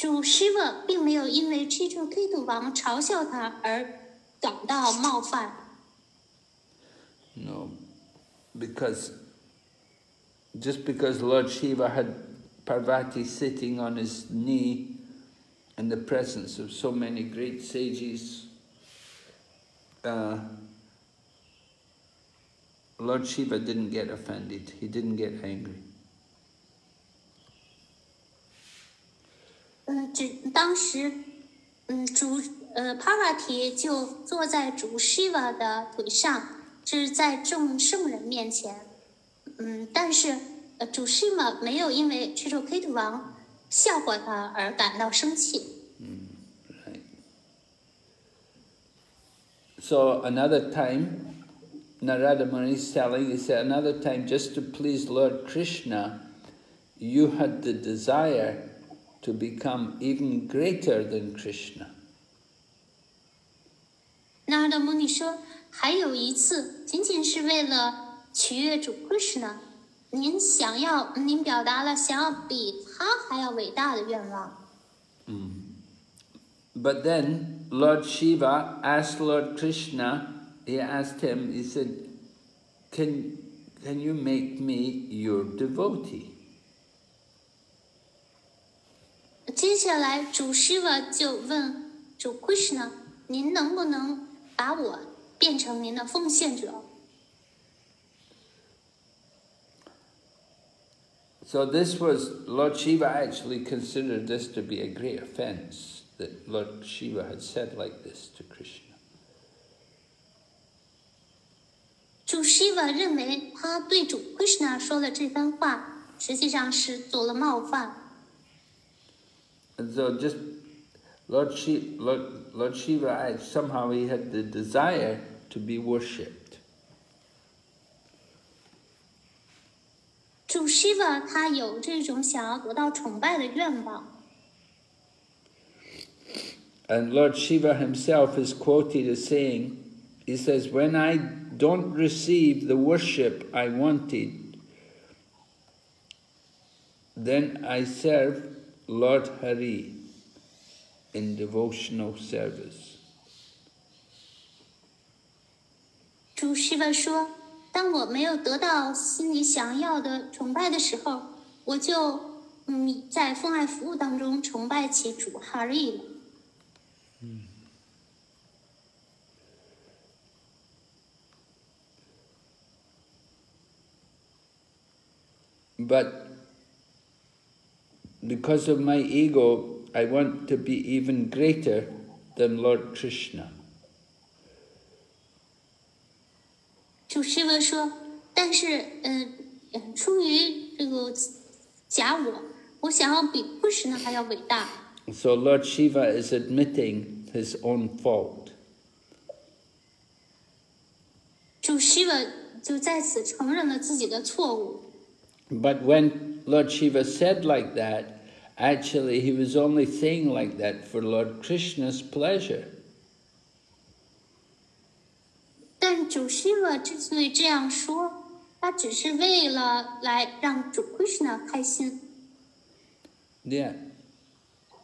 主 Shiva 并没有因为 Chichu Ketu 王嘲笑他而感到冒犯。 No, because just because Lord Shiva had Parvati sitting on his knee in the presence of so many great sages, uh, Lord Shiva didn't get offended. He didn't get angry. 嗯，只当时，嗯，主呃 Parvati 就坐在主 Shiva 的腿上，这是在众圣人面前。嗯，但是呃主 Shiva 没有因为 c h i t o Ketu 王笑话他而感到生气。Right. So another time, Narada Muni is telling, he said, another time just to please Lord Krishna, you had the desire to become even greater than Krishna. 那的穆尼说，还有一次，仅仅是为了取悦主 Krishna，您想要，您表达了想要比他还要伟大的愿望。 But then Lord Shiva asked Lord Krishna, he asked him, he said, can, can you make me your devotee? 接下来，主 Shiva 就问主 Krishna：“ 您能不能把我变成您的奉献者 So this was, Lord Shiva actually considered this to be a great offense, that Lord Shiva had said like this to Krishna.？” 主 Shiva 认为他对主 Krishna 说的这番话，实际上是做了冒犯。And so just, Lord, Shi, Lord, Lord Shiva, act- somehow he had the desire to be worshipped. 主 Shiva 他有这种想要得到崇拜的愿望。 And Lord Shiva himself is quoted as saying, he says, when I don't receive the worship I wanted, then I serve Lord Hari in devotional service. 主 Shiva 说：“当我没有得到心里想要的崇拜的时候，我就嗯在奉爱服务当中崇拜起主 Hari 了。 But because of my ego, I want to be even greater than Lord Krishna. 主师傅说，但是，嗯、呃，出于这个假我，我想要比 Krishna 还要伟大。 So Lord Shiva is admitting his own fault. 主师傅就在此承认了自己的错误。 But when Lord Shiva said like that, actually he was only saying like that for Lord Krishna's pleasure. 但主师傅之所以这样说，他只是为了来让主 Krishna 开心。 Yeah,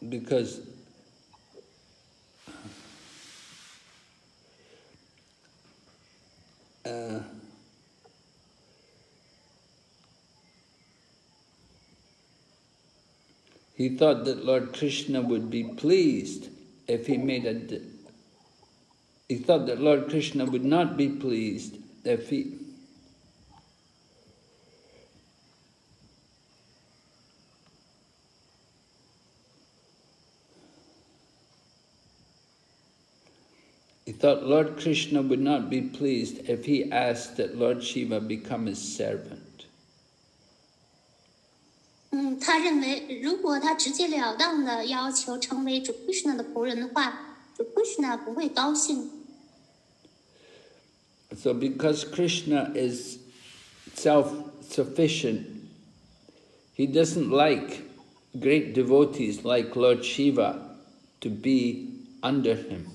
because uh, he thought that Lord Krishna would be pleased if he made a... He thought that Lord Krishna would not be pleased if he He thought Lord Krishna would not be pleased if he asked that Lord Shiva become his servant. 嗯，他认为如果他直截了当的要求成为主 Krishna 的仆人的话，主 Krishna 不会高兴。 So because Krishna is self-sufficient, he doesn't like great devotees like Lord Shiva to be under him.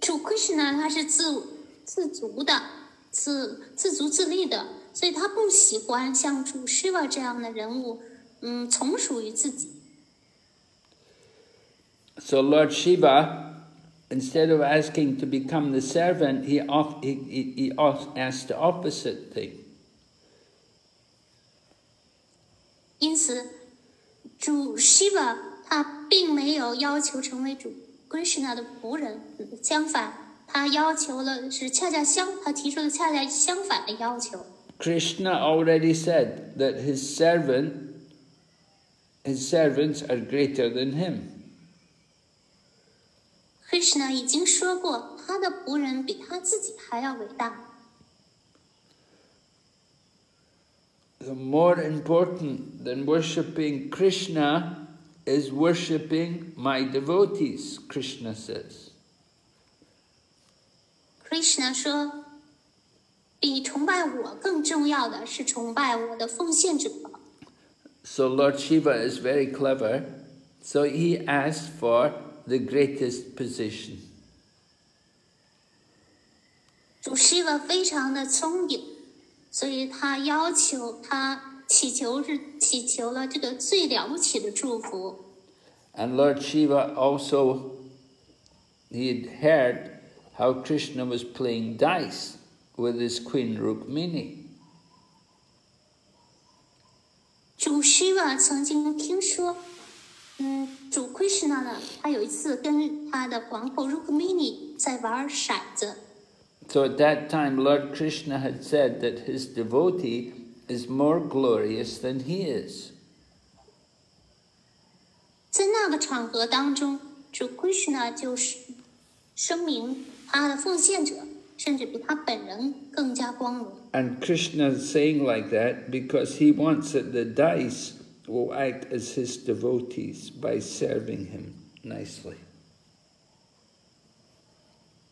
主 Krishna 他是自自足的、 自自足自立的，所以他不喜欢像主 Shiva 这样的人物，嗯，从属于自己。So Lord Shiva, instead of asking to become the servant, he, off, he, he, he asked the opposite thing. 因此，主 Shiva 他并没有要求成为主 Krishna 的仆人，相反，他要求了是恰恰相，他提出了恰恰相反的要求。 Krishna already said that his servant, his servants are greater than him. Krishna 已经说过，他的仆人比他自己还要伟大。 The more important than worshipping Krishna is worshipping my devotees, Krishna says. Krishna 说，比崇拜我更重要的是崇拜我的奉献者。 So Lord Shiva is very clever, so he asked for the greatest position. 主 Shiva 非常的聪颖，所以他要求他祈求是祈求了这个最了不起的祝福。 And Lord Shiva also, he had heard how Krishna was playing dice with his queen Rukmini. 主 Shiva 曾经听说，嗯，主 Krishna 呢，他有一次跟他的皇后 Rukmini 在玩骰子。 So at that time, Lord Krishna had said that his devotee is more glorious than he is. 在那个场合当中，主 Krishna 就是声明 他的奉献者，甚至比他本人更加光荣。 And Krishna is saying like that because he wants that the dice will act as his devotees by serving him nicely.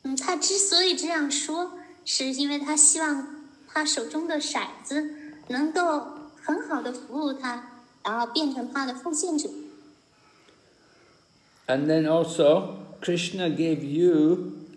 嗯，他之所以这样说，是因为他希望他手中的骰子能够很好的服务他，然后变成他的奉献者。 And then also, Krishna gave you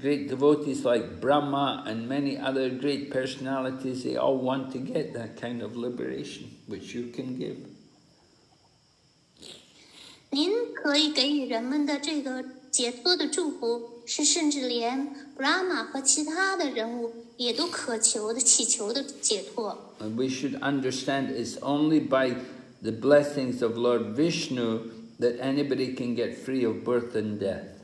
great devotees like Brahma and many other great personalities, they all want to get that kind of liberation, which you can give. 您可以给予人们的这个解脱的祝福，是甚至连 Brahma 和其他的人物也都渴求的、祈求的解脱。 And we should understand it's only by the blessings of Lord Vishnu that anybody can get free of birth and death.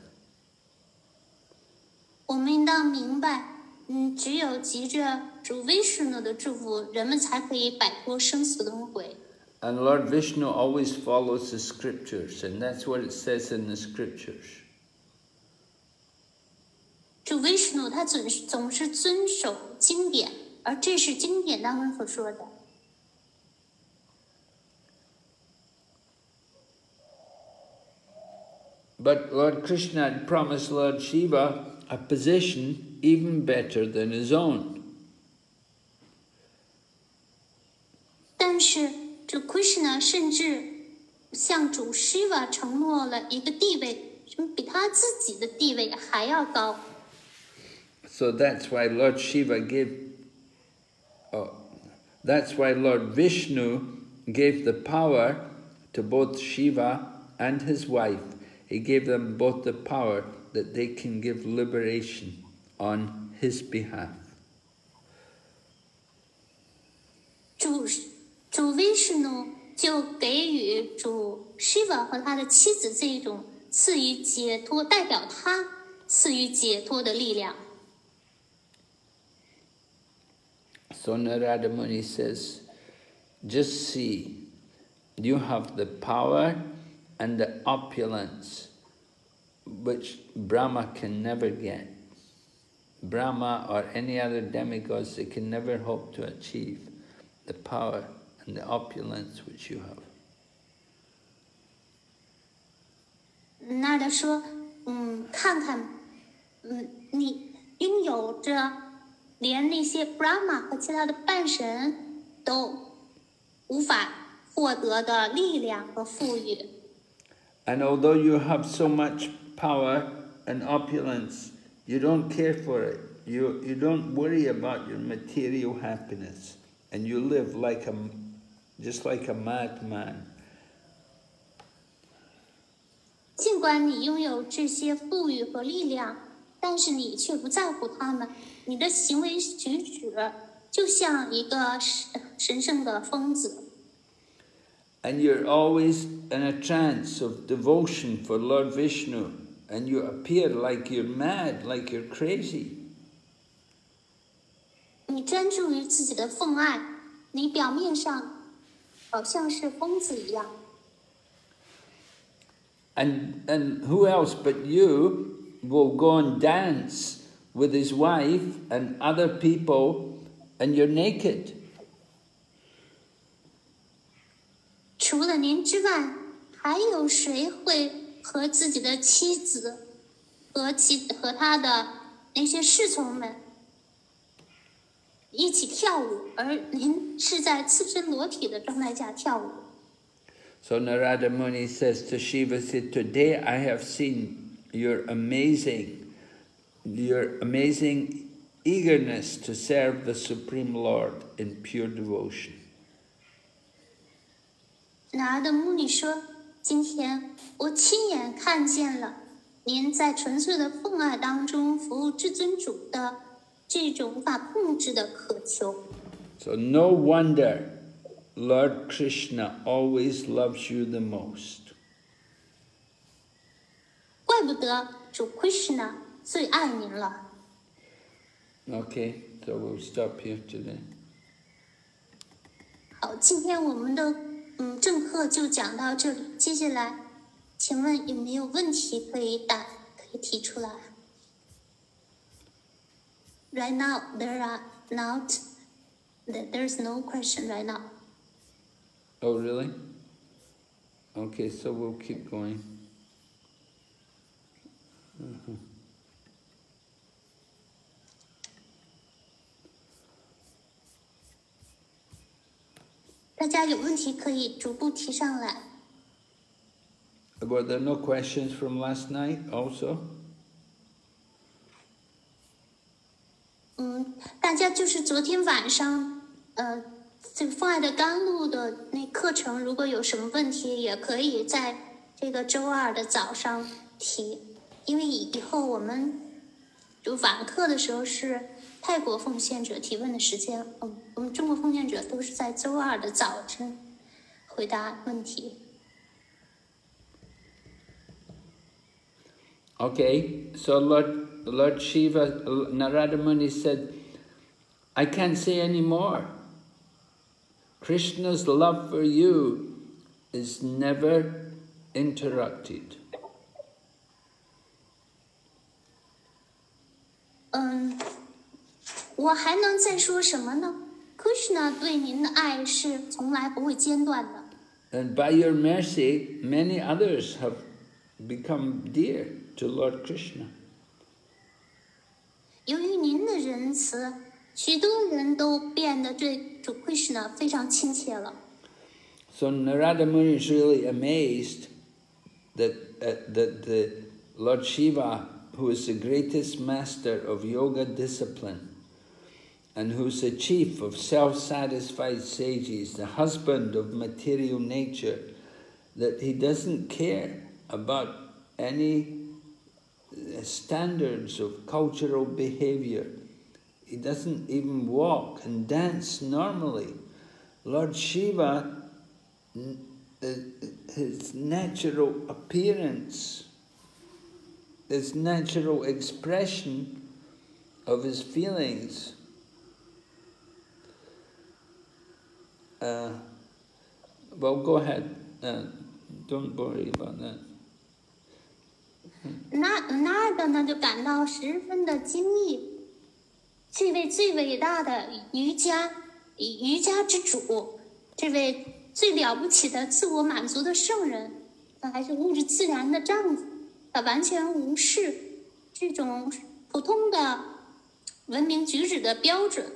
我们应当明白，嗯，只有藉着主 Vishnu 的祝福，人们才可以摆脱生死轮回。 And Lord Vishnu always follows the scriptures, and that's what it says in the scriptures. 主 Vishnu 他总是总是遵守经典，而这是经典当中所说的。 But Lord Krishna had promised Lord Shiva a position even better than his own. 但是主 Krishna 甚至向主 Shiva 承诺了一个地位，什么比他自己的地位还要高。 So that's why Lord Shiva gave. Oh, that's why Lord Vishnu gave the power to both Shiva and his wife. He gave them both the power that they can give liberation on his behalf. So Narada Muni says, just see, you have the power and the opulence which Brahma can never get. Brahma or any other demigods, they can never hope to achieve the power and the opulence which you have. 那他说，嗯，看看，嗯，你拥有着连那些 Brahma 和其他的半神都无法获得的力量和富裕。 And although you have so much power and opulence, you don't care for it. You, you don't worry about your material happiness. And you live like a, just like a madman. 尽管你拥有这些富裕和力量，但是你却不在乎他们，你的行为举止就像一个神神圣的疯子。 And you're always in a trance of devotion for Lord Vishnu. And you appear like you're mad, like you're crazy. 你专注于自己的奉爱，你表面上好像是疯子一样。 And, and who else but you will go and dance with his wife and other people and you're naked? 除了您之外，还有谁会 和自己的妻子和其和他的那些侍从们一起跳舞，而您是在赤身裸体的状态下跳舞？ So Narada Muni says to Shiva, said, Today I have seen your amazing, your amazing eagerness to serve the Supreme Lord in pure devotion. 拿的穆尼说：“ 今天我亲眼看见了您在纯粹的奉爱当中服务至尊主的这种无法控制的渴求。So no wonder Lord Krishna always loves you the most. 怪不得主 Krishna 最爱您了。Okay, so we'll stop here today. 好，今天我们的嗯正课就讲到这里，接下来，请问有没有问题可以打可以提出来？Right now there are not there there's no question right now. Oh, really? Okay, so we'll keep going. 大家有问题可以逐步提上来。Were there no questions from last night also? 嗯，大家就是昨天晚上，呃，这个《父爱的甘露》的那课程，如果有什么问题，也可以在这个周二的早上提，因为以以后我们就晚课的时候是泰国奉献者提问的时间，嗯，我们中国奉献者都是在周二的早晨回答问题。 Okay, so Lord, Lord Shiva, Narada Muni said, I can't say any more. Krishna's love for you is never interrupted. 嗯，我还能再说什么呢 ？Krishna 对您的爱是从来不会间断的。 And by your mercy, many others have become dear to Lord Krishna. 由于您的仁慈，许多人都变得对主 Krishna 非常亲切了。 So Narada Muni is really amazed that, uh, that the Lord Shiva, who is the greatest master of yoga discipline, and who's the chief of self-satisfied sages, the husband of material nature, that he doesn't care about any uh, standards of cultural behavior. He doesn't even walk and dance normally. Lord Shiva, uh, his natural appearance, his natural expression of his feelings, uh, well, go ahead. Uh, don't worry about that. 那那的呢，就感到十分的惊异。这位最伟大的瑜伽瑜伽之主，这位最了不起的自我满足的圣人，他还是物质自然的丈夫，他完全无视这种普通的文明举止的标准，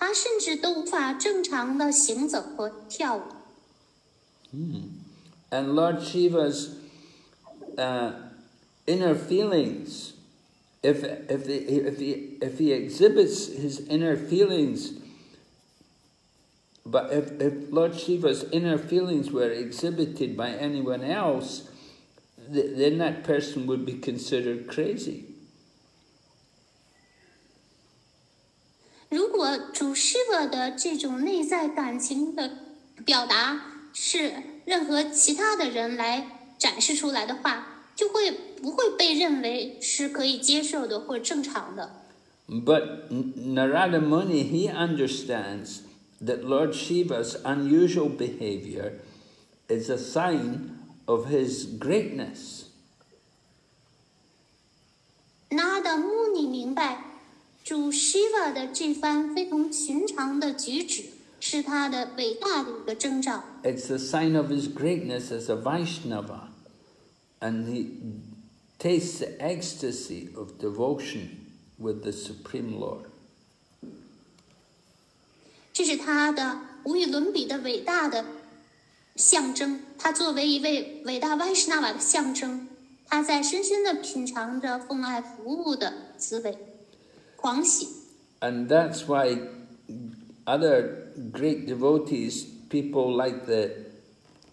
他甚至都无法正常的行走和跳舞。 And Lord Shiva's uh, inner feelings, if, if, he, if, he, if he exhibits his inner feelings, but if, if Lord Shiva's inner feelings were exhibited by anyone else, th- then that person would be considered crazy. 如果主 Shiva 的这种内在感情的表达是任何其他的人来展示出来的话，就会不会被认为是可以接受的或正常的。 But N- Narada Muni, he understands that Lord Shiva's unusual behavior is a sign of his greatness. 那的穆尼明白， 主 Shiva 的这番非同寻常的举止是他的伟大的一个征兆。It's a sign of his greatness as a Vaishnava. And he tastes the ecstasy of devotion with the Supreme Lord. 这是他的无与伦比的伟大的象征。他作为一位伟大 Vaishnava 的象征，他在深深的品尝着奉爱服务的滋味，狂喜。 And that's why other great devotees, people like the,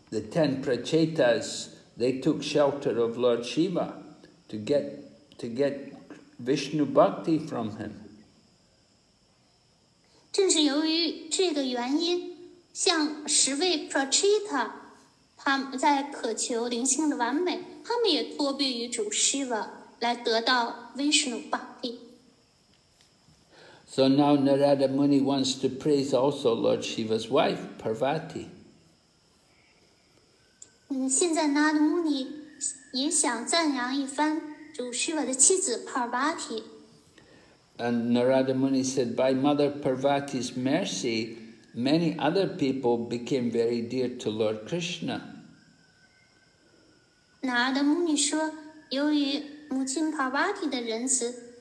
the ten prachetas, they took shelter of Lord Shiva to get, to get Vishnu bhakti from him. 正是由于这个原因，像十位 Prachita，他们在渴求灵性的完美，他们也托庇于主 Shiva 来得到 Vishnu Bhakti。 So now Narada Muni wants to praise also Lord Shiva's wife, Parvati. 嗯，现在 Nada Muni 也想赞扬一番主 Shiva 的妻子 Parvati。 And Narada Muni said, by Mother Parvati's mercy, many other people became very dear to Lord Krishna. 拿的穆尼说，由于母亲 Parvati 的仁慈，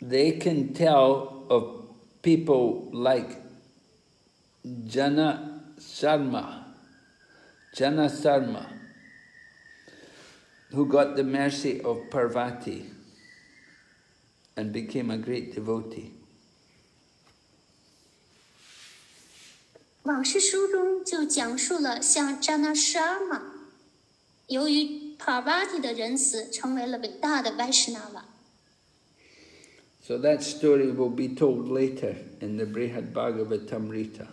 they can tell of people like Jana Sarma, Jana Sarma, who got the mercy of Parvati and became a great devotee. 往事书中就讲述了像 Jana Sharma，由于 Parvati 的仁慈，成为了伟大的 Vaishnava。 So that story will be told later in the Brihad Bhagavatamrita.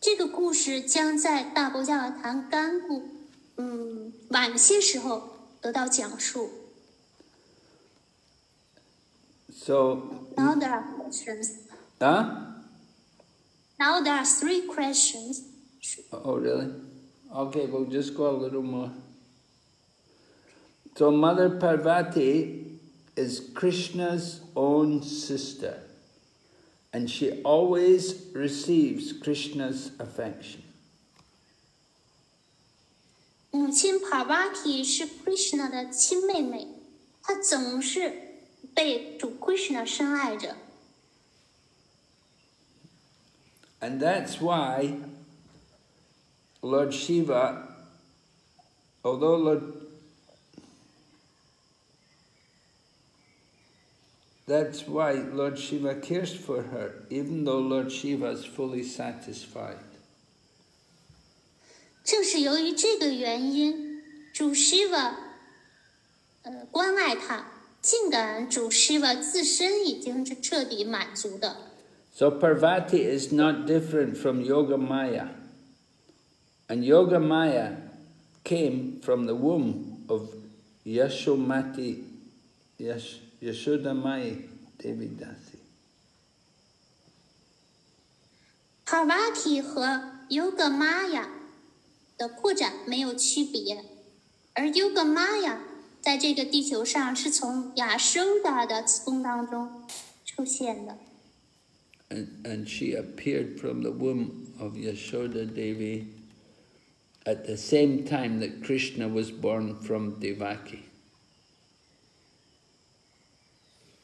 这个故事将在大伯加尔谈干故，嗯，晚些时候得到讲述。 So, Now there are questions. huh? Now there are three questions. Oh, really? Okay, we'll just go a little more. So, Mother Parvati is Krishna's own sister, and she always receives Krishna's affection. 母亲 Parvati 是 Krishna 的亲妹妹，她总是被主 Krishna 深爱着。 And that's why Lord Shiva, although Lord That's why Lord Shiva cares for her, even though Lord Shiva is fully satisfied. 正是由于这个原因，主 Shiva 呃关爱她，尽管主 Shiva 自身已经是彻底满足的。 So Parvati is not different from Yoga Maya. And Yoga Maya came from the womb of Yashomati, Yash, Yashodamai Devi Dasi. Parvati 和 Yoga Maya 的扩展没有区别，而 Yoga Maya 在这个地球上是从亚修达的子宫当中出现的。 And, and she appeared from the womb of Yashoda Devi at the same time that Krishna was born from Devaki.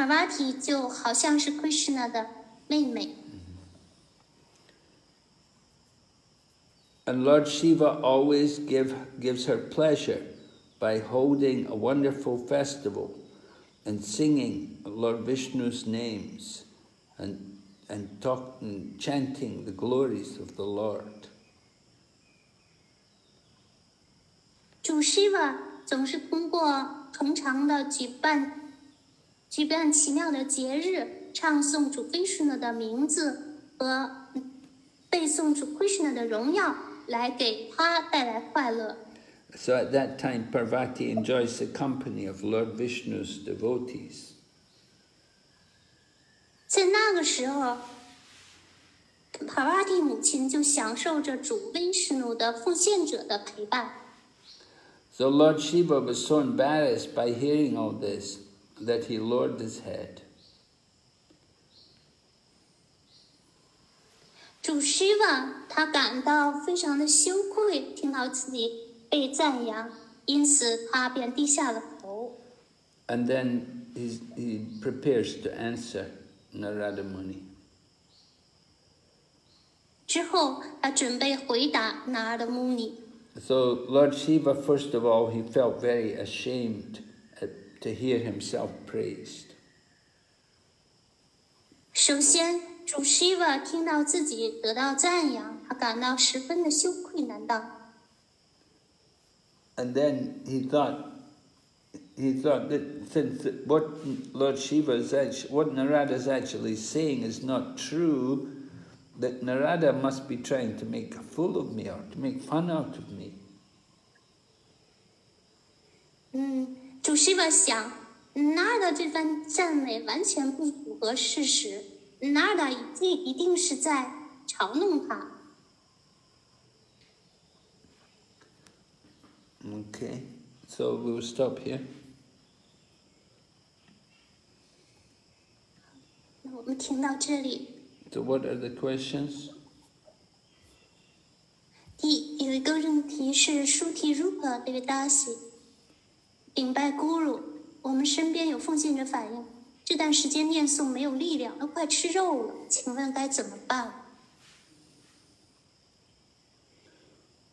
Parvati 就好像是 Krishna 的妹妹， And Lord Shiva always give, gives her pleasure by holding a wonderful festival and singing Lord Vishnu's names and, and, talk, and chanting the glories of the Lord. 主 Shiva 总是通过通常的举办 举办奇妙的节日，唱诵主 Krishna 的名字和嗯背诵主 Krishna 的荣耀，来给他带来快乐。 So at that time, Parvati enjoys the company of Lord Vishnu's devotees. 在那个时候，Parvati 母亲就享受着主 Vishnu 的奉献者的陪伴。 So Lord Shiva was so embarrassed by hearing all this that he lowered his head. 主 Shiva 他感到非常的羞愧，听到自己被赞扬，因此他便低下了头。 And then he's, he prepares to answer Narada Muni. 之后，他准备回答拿尔的穆尼。 So Lord Shiva, first of all, he felt very ashamed at, to hear himself praised. 首先，主 Shiva 听到自己得到赞扬，他感到十分的羞愧难当。 And then he thought, he thought that since that what Lord Shiva is actually, what Narada is actually saying is not true, that Narada must be trying to make a fool of me or to make fun out of me. 嗯， 主席吧想，纳尔的这番赞美完全不符合事实，纳尔的一定一定是在嘲弄他。Okay, so we'll stop here. 那我们听到这里。So what are the questions? 一有一个问题是，书提如何对待？顶拜 Guru，我们身边有奉献者反映，这段时间念诵没有力量，都快吃肉了，请问该怎么办？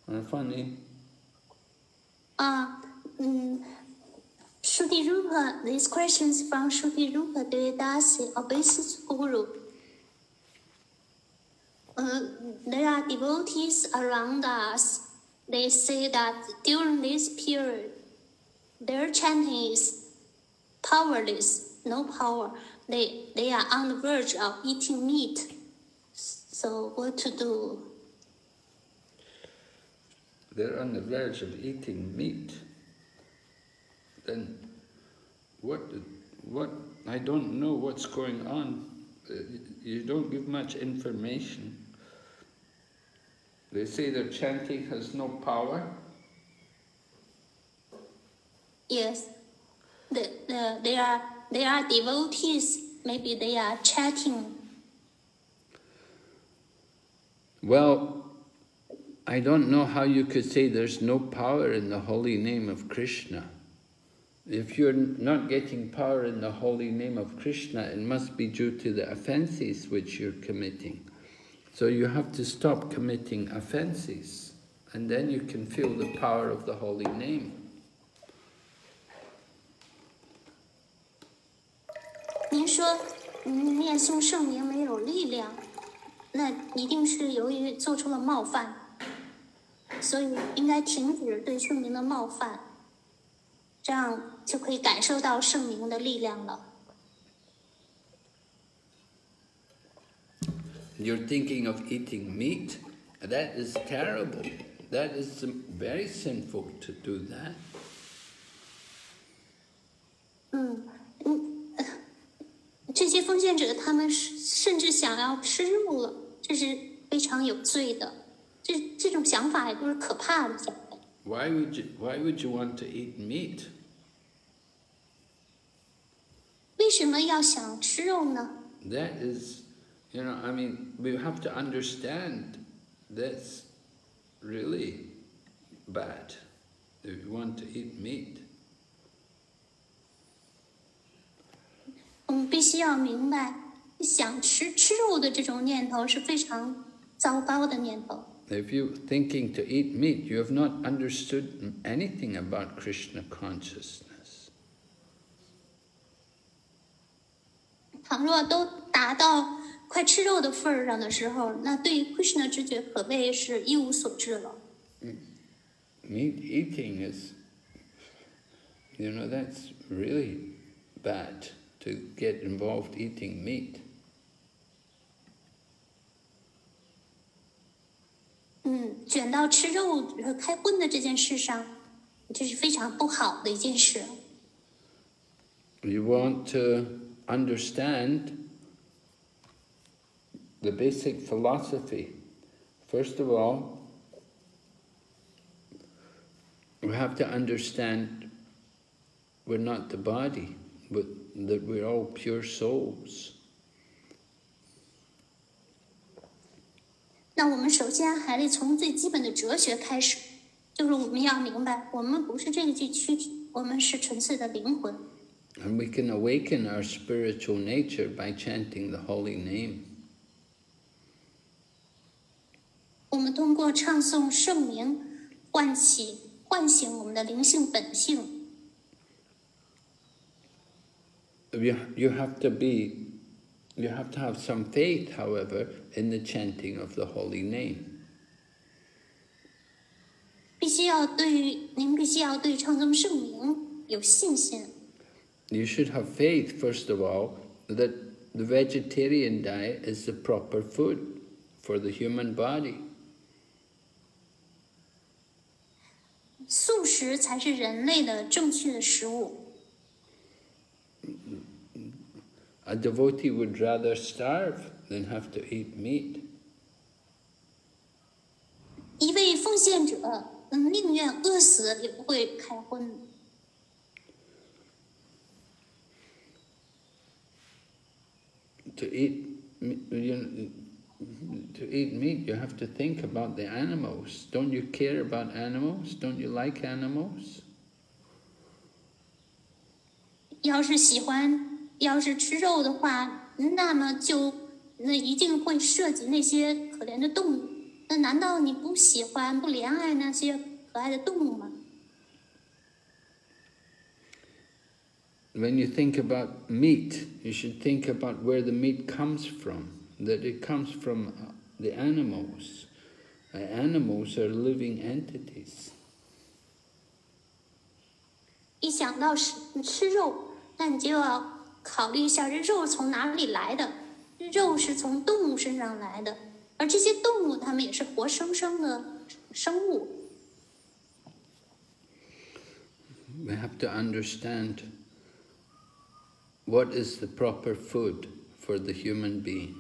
Uh, funny. 啊，嗯，舒提 Rupa，these questions from 舒提 Rupa 对 Dasi obeisance Guru。Uh, there are devotees around us. They say that during this period, their chanting is powerless, no power. They they are on the verge of eating meat. So what to do? They're on the verge of eating meat. Then what, what, I don't know what's going on. Uh, You don't give much information. They say their chanting has no power. Yes, the, the, they are they are devotees. Maybe they are chatting. Well, I don't know how you could say there's no power in the holy name of Krishna. If you're not getting power in the holy name of Krishna, it must be due to the offenses which you're committing. So you have to stop committing offenses, and then you can feel the power of the holy name. 您说，嗯，念诵圣名没有力量，那一定是由于做出了冒犯，所以应该停止对圣名的冒犯，这样就可以感受到圣名的力量了。You're thinking of eating meat? That is terrible. That is very sinful to do that. 嗯嗯，呃这些封建者他们是甚至想要吃肉了，这是非常有罪的。这这种想法也都是可怕的想法。Why would you, why would you want to eat meat? 为什么要想吃肉呢？That is, you know, I mean, we have to understand that's really bad if you want to eat meat. 我们必须要明白，想吃吃肉的这种念头是非常糟糕的念头。 If you're thinking to eat meat, you have not understood anything about Krishna consciousness. 倘若都达到快吃肉的份儿上的时候，那对于 Krishna 知觉可谓是一无所知了。 Meat eating is, you know, that's really bad to get involved eating meat. You want to understand the basic philosophy. First of all, we have to understand we're not the body, but that we're all pure souls. 那我们首先还得从最基本的哲学开始，就是我们要明白，我们不是这个具躯体，我们是纯粹的灵魂。 And we can awaken our spiritual nature by chanting the holy name. 我们通过唱诵圣名，唤起、唤醒我们的灵性本性。 You, you have to be, you have to have some faith, however, in the chanting of the holy name. 必须要对于您必须要对唱诵圣名有信心。 You should have faith, first of all, that the vegetarian diet is the proper food for the human body. 素食才是人类的正确的食物。 A devotee would rather starve than have to eat meat. 一位奉献者，嗯，宁愿饿死也不会开荤。 To eat, me- you know, to eat meat, you have to think about the animals. Don't you care about animals? Don't you like animals? 要是喜欢， 要是吃肉的话，那么就那一定会涉及那些可怜的动物。那难道你不喜欢、不怜爱那些可爱的动物吗？When you think about meat, you should think about where the meat comes from, that it comes from uh, the animals. Uh, animals are living entities. 一想到吃吃肉，那你就要考虑一下这肉从哪里来的。肉是从动物身上来的，而这些动物它们也是活生生的生物。We have to understand what is the proper food for the human being.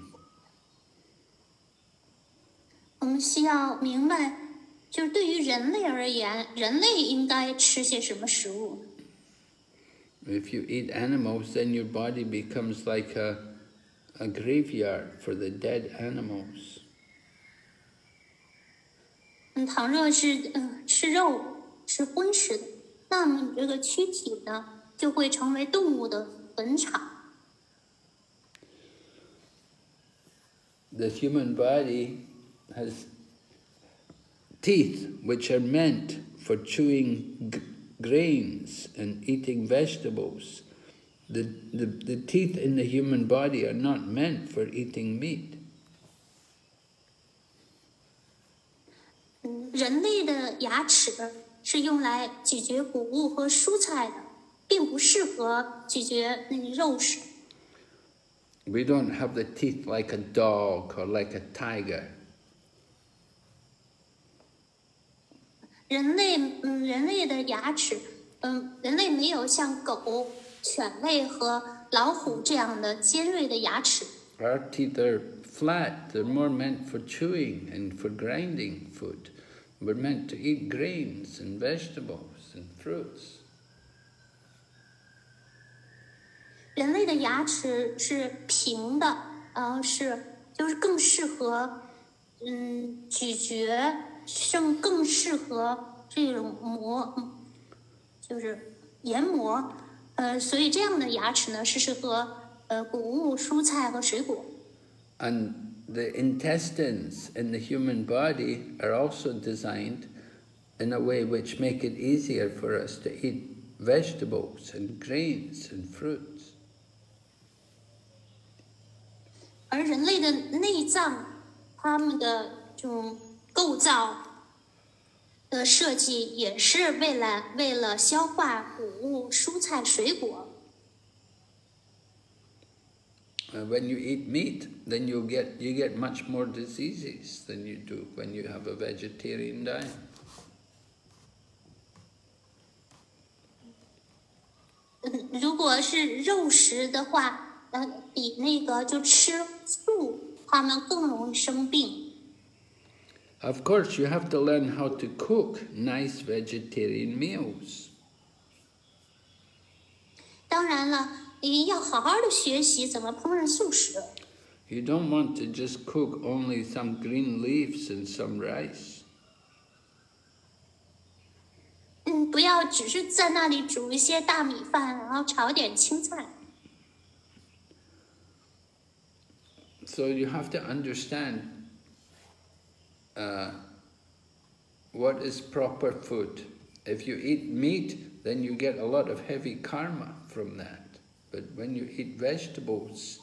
我们需要明白，就是对于人类而言，人类应该吃些什么食物。If you eat animals, then your body becomes like a, a graveyard for the dead animals. 嗯，倘若是嗯吃肉吃荤食的，那么你这个躯体呢就会成为动物的坟场。 The human body has teeth which are meant for chewing g- grains and eating vegetables. The, the, the teeth in the human body are not meant for eating meat. 嗯，人类的牙齿是用来咀嚼谷物和蔬菜的，并不适合咀嚼那个肉食。 We don't have the teeth like a dog or like a tiger. 人类，嗯，人类的牙齿，嗯，人类没有像狗、犬类和老虎这样的尖锐的牙齿。Our teeth are flat, they're more meant for chewing and for grinding food. We're meant to eat grains and vegetables and fruits. 人类的牙齿是平的，呃，是就是更适合，嗯，咀嚼，更更适合这种磨，嗯就是研磨，呃，所以这样的牙齿呢是适合呃谷物、蔬菜和水果。 And the intestines in the human body are also designed in a way which make it easier for us to eat vegetables and grains and fruits. 而人类的内脏，它们的这种 构造的设计，也是为了为了消化谷物、蔬菜、水果。Uh, when you eat meat, then you get you get much more diseases than you do when you have a vegetarian diet. 嗯，如果是肉食的话，呃，比那个就吃素，他们更容易生病。Of course, you have to learn how to cook nice vegetarian meals. 当然了，也要好好的学习怎么烹饪素食。 You don't want to just cook only some green leaves and some rice. 嗯，不要只是在那里煮一些大米饭，然后炒点青菜。 So you have to understand uh, what is proper food. If you eat meat, then you get a lot of heavy karma from that. But when you eat vegetables,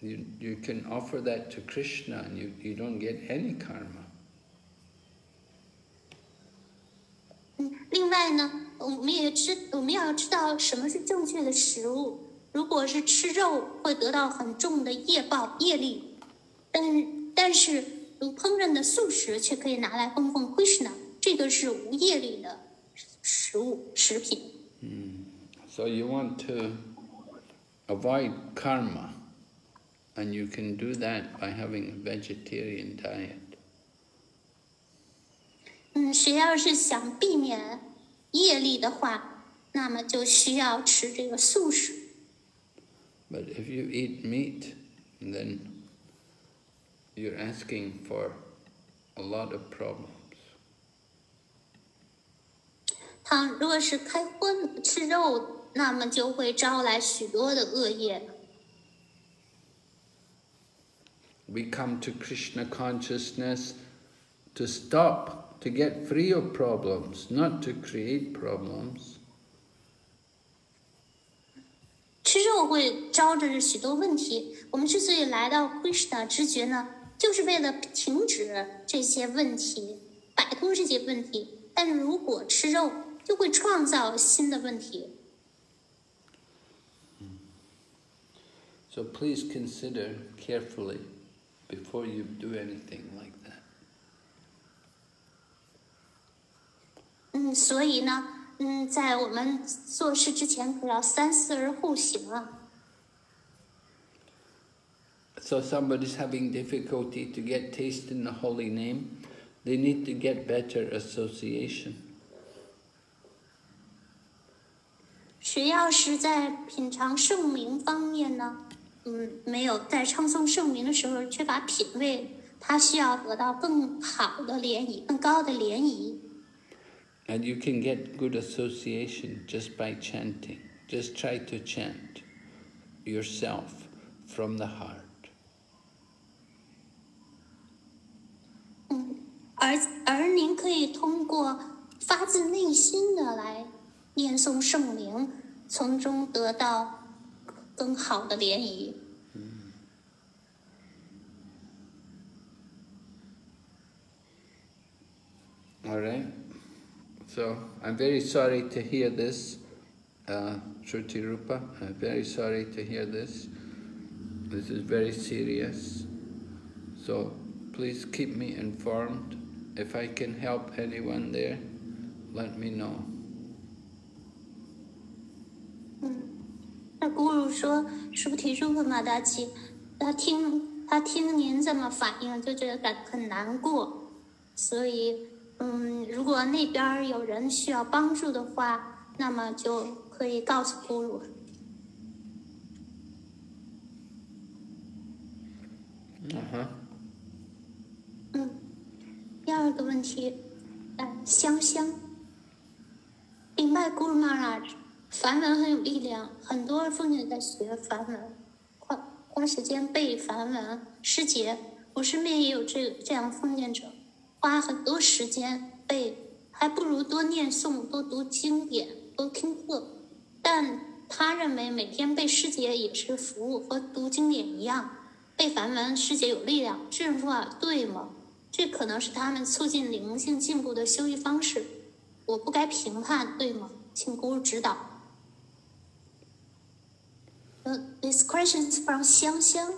you, you can offer that to Krishna and you, you don't get any karma. 嗯，另外呢，我们也知我们要知道什么是正确的食物。如果是吃肉，会得到很重的业报业力，但但是 如烹饪的素食却可以拿来供奉 Krishna，这个是无业力的食物食品。So you want to avoid karma, and you can do that by having a vegetarian diet. 嗯，谁要是想避免业力的话，那么就需要吃这个素食。But if you eat meat, then you're asking for a lot of problems. 倘若是开荤吃肉，那么就会招来许多的恶业。 We come to Krishna consciousness to stop, to get free of problems, not to create problems. 吃肉会招致许多问题。我们之所以来到 Krishna 知觉呢， 就是为了停止这些问题，摆脱这些问题。但是如果吃肉，就会创造新的问题。So please consider carefully before you do anything like that. 嗯，所以呢，嗯，在我们做事之前，可要三思而后行啊。So somebody's having difficulty to get taste in the holy name, they need to get better association. 谁要是在品尝圣名方面呢，嗯，没有在唱诵圣名的时候缺乏品味，他需要得到更好的联谊，更高的联谊。 And you can get good association just by chanting. Just try to chant yourself from the heart. 而而您可以通过发自内心的来念诵圣名，从中得到更好的联谊。 All right. So I'm very sorry to hear this, uh, Shruti Rupa. I'm very sorry to hear this. This is very serious. So please keep me informed. If I can help anyone there, let me know. 那咕噜说：“是不提出克马达奇，他听他听您这么反应，就觉得感很难过。所以，嗯，如果那边有人需要帮助的话，那么就可以告诉咕噜。Uh-huh. 嗯，第二个问题，呃，香香，明白咕噜玛拉，梵文很有力量，很多妇女在学梵文，花花时间背梵文诗节。我身边也有这这样奉献者，花很多时间背，还不如多念诵、多读经典、多听课。但他认为每天背诗节也是服务，和读经典一样。背梵文诗节有力量，这种说法对吗？这可能是他们促进灵性进步的修育方式，我不该评判，对吗？请姑姑指导。Uh, this question is from Xiang Xiang.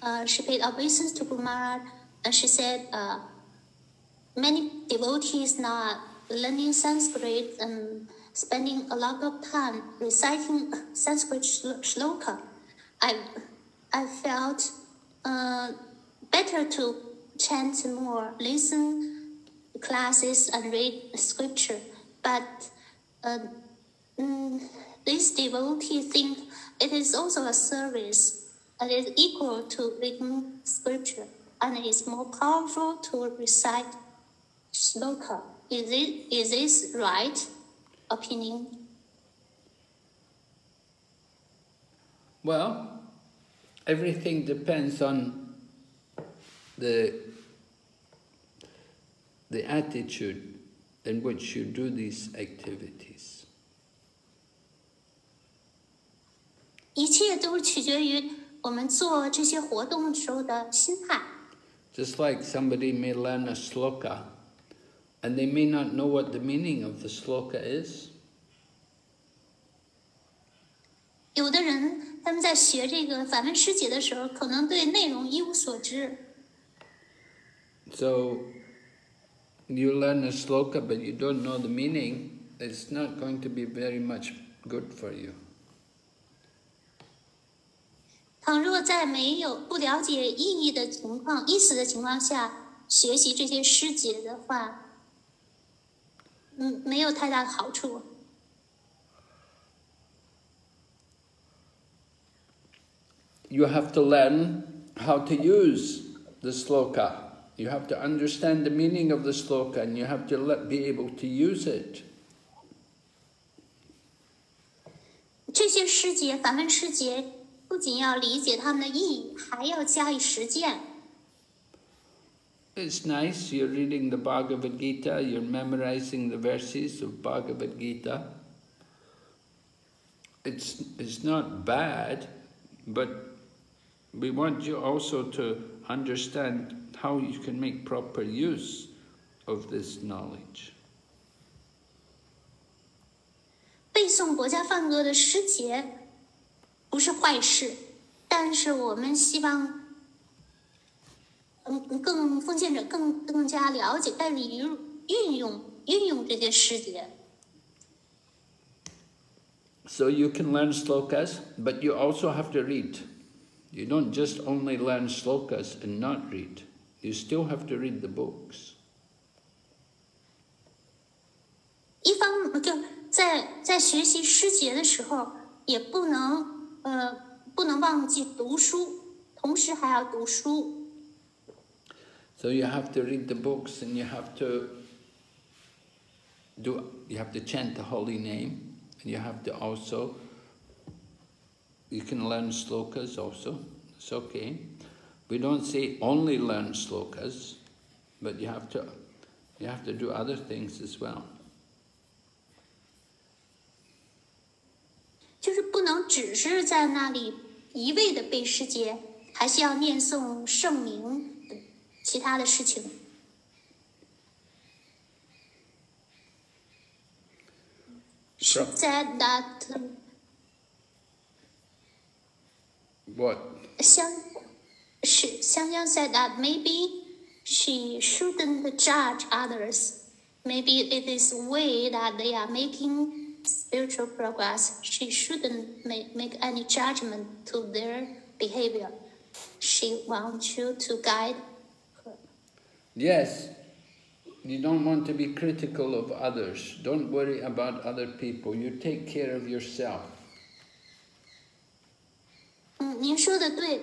Uh, she paid obeisance to Guru Maharaj, and she said, uh, many devotees now are learning Sanskrit and spending a lot of time reciting Sanskrit shlo- shloka. I, I felt uh, better to chant more, listen classes, and read scripture. But uh, mm, these devotees think it is also a service and is equal to reading scripture and it is more powerful to recite shloka. Is it is this right opinion? Well, everything depends on the, the attitude in which you do these activities. 一切都取决于我们做这些活动时候的心态。 Just like somebody may learn a sloka and they may not know what the meaning of the sloka is. 有的人他们在学这个反问师姐的时候，可能对内容一无所知， So you learn a sloka but you don't know the meaning, it's not going to be very much good for you. 倘若在没有不了解意义的情况、意思的情况下学习这些诗节的话，嗯，没有太大的好处。 You have to learn how to use the sloka. You have to understand the meaning of the sloka and you have to let, be able to use it. 这些诗节、梵文诗节，不仅要理解它们的意义，还要加以实践。 It's nice, you're reading the Bhagavad Gita, you're memorizing the verses of Bhagavad Gita. It's, it's not bad, but we want you also to understand how you can make proper use of this knowledge. 背诵国家梵歌的诗节不是坏事，但是我们希望，嗯，更奉献者更更加了解该如运用运用这些诗节。 So you can learn slokas, but you also have to read. You don't just only learn slokas and not read. You still have to read the books. 一方就在在学习诗节的时候，也不能呃不能忘记读书，同时还要读书。 So you have to read the books and you have to do you have to chant the holy name and you have to also you can learn slokas also. It's okay. We don't say only learn slokas, but you have to you have to do other things as well. 就是不能只是在那里一味的背诗节，还是要念诵圣名等其他的事情。 She From- said that What? 香 是香香 said that maybe she shouldn't judge others. Maybe it is way that they are making spiritual progress. She shouldn't make, make any judgment to their behavior. She wants you to guide her. Yes. You don't want to be critical of others. Don't worry about other people. You take care of yourself. 嗯，您说的对，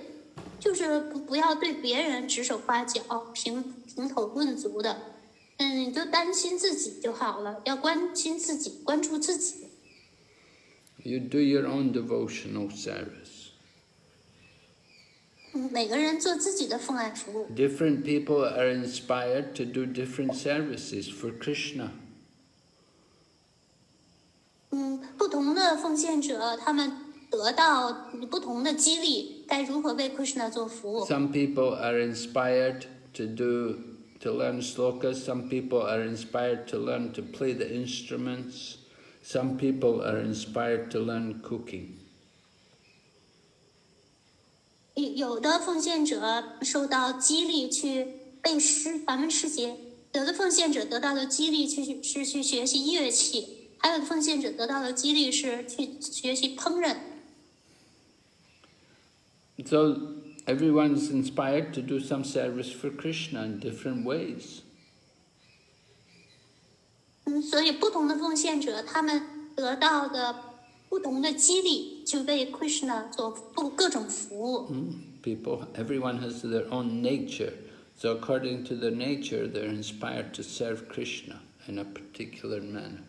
就是不不要对别人指手画脚、评评头论足的。嗯，你就担心自己就好了，要关心自己，关注自己。You do your own devotional service. 嗯，每个人做自己的奉爱服务。Different people are inspired to do different services for Krishna. 嗯，不同的奉献者，他们得到不同的激励，该如何为 Krishna 做服务？Some people are inspired to do to learn slokas. Some people are inspired to learn to play the instruments. Some people are inspired to learn cooking. 有有的奉献者受到激励去背诗，咱们诗节；有的奉献者得到的激励去是去学习乐器，还有的奉献者得到的激励是去学习烹饪。So everyone's inspired to do some service for Krishna in different ways. 嗯，所以不同的奉献者，他们得到的不同的激励，去为 Krishna 做不各种服务。 People, everyone has their own nature. So according to their nature, they're inspired to serve Krishna in a particular manner.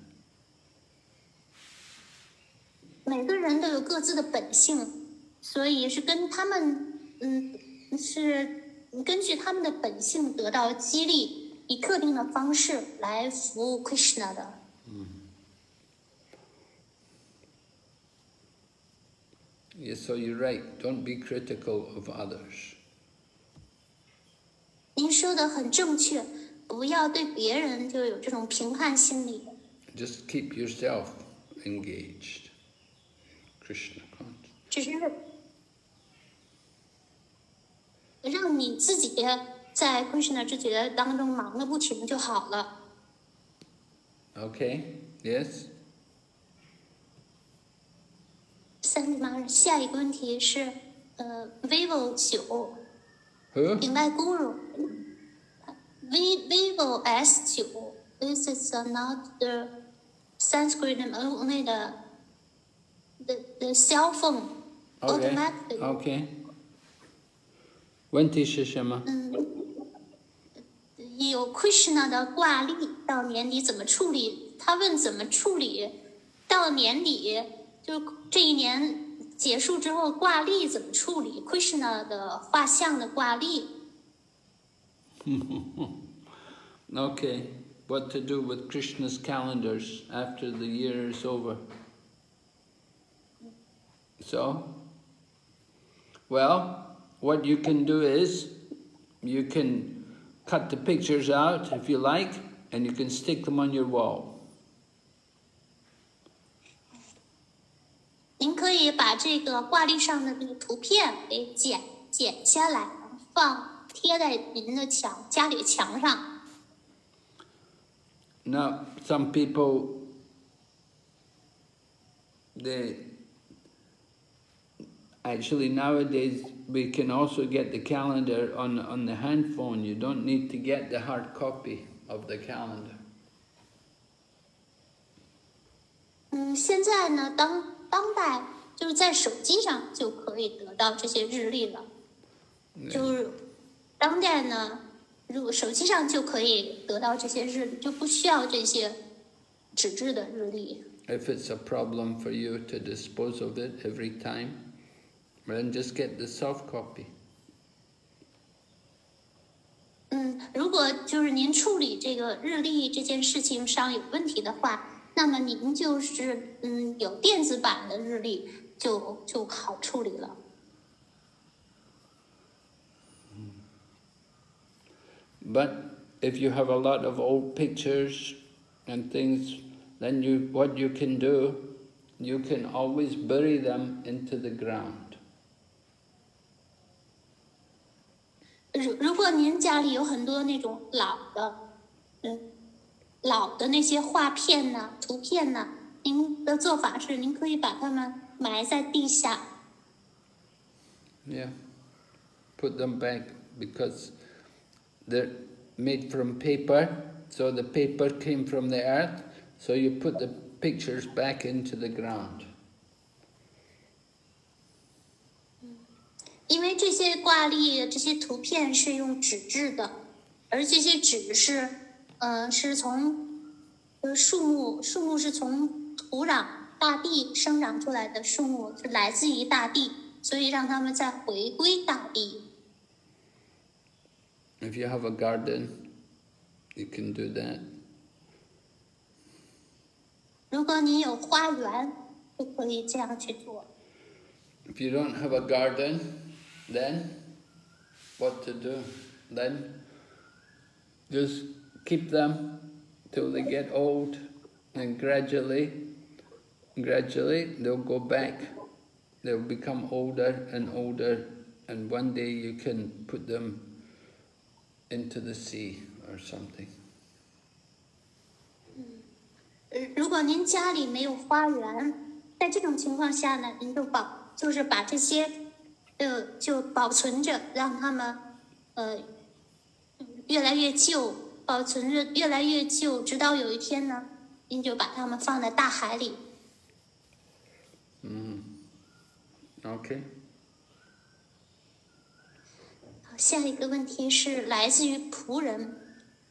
每个人都有各自的本性， 所以是跟他们，嗯，是根据他们的本性得到激励，以特定的方式来服务 Krishna 的。嗯 Yes, so you're right. Don't be critical of others. 您说的很正确，不要对别人就有这种评判心理，Just keep yourself engaged. Krishna conscious. 只是让你自己在 Krishna 之觉当中忙个不停就好了。Okay? Yes? 三下一个问题是，呃，vivo 九 Who? 顶拜 guru v vivo S 九，this is not the Sanskrit only the the the cell phone Okay. automatically。Okay. 问题是什么？有 Krishna 的挂历到年底怎么处理？他问怎么处理？到年底就这一年结束之后挂历怎么处理？Krishna 的画像的挂历， Okay. What to do with Krishna's calendars after the year is over? So, well, what you can do is you can cut the pictures out if you like, and you can stick them on your wall. 您可以把这个挂历上的这个图片给剪剪下来，放贴在您的墙家里的墙上。 Now, some people, they actually nowadays we can also get the calendar on on the handphone. You don't need to get the hard copy of the calendar. 嗯，现在呢，当当代就是在手机上就可以得到这些日历了。就是当代呢，如果手机上就可以得到这些日历，就不需要这些纸质的日历。 If it's a problem for you to dispose of it every time, then just get the soft copy. 嗯，如果就是您处理这个日历这件事情上有问题的话，那么您就是嗯有电子版的日历就就好处理了。 But if you have a lot of old pictures and things, then you what you can do, you can always bury them into the ground. 如如果您家里有很多那种老的，嗯，老的那些画片呢、图片呢，您的做法是，您可以把它们埋在地下， Yeah. Put them back because they're made from paper, so the paper came from the earth, so you put the pictures back into the ground. 因为这些挂历、这些图片是用纸质的，而这些纸是，呃，是从，呃，树木，树木是从土壤、大地生长出来的树木，是来自于大地，所以让他们再回归大地。If you have a garden, you can do that. 如果你有花园，就可以这样去做。If you don't have a garden, then what to do? Then just keep them till they get old and gradually, gradually they'll go back. They'll become older and older and one day you can put them into the sea or something. 呃，如果您家里没有花园，在这种情况下呢，您就保就是把这些， 呃，就保存着，让他们，呃，越来越旧，保存着越来越旧，直到有一天呢，您就把它们放在大海里。嗯 Okay? 好，下一个问题是来自于仆人，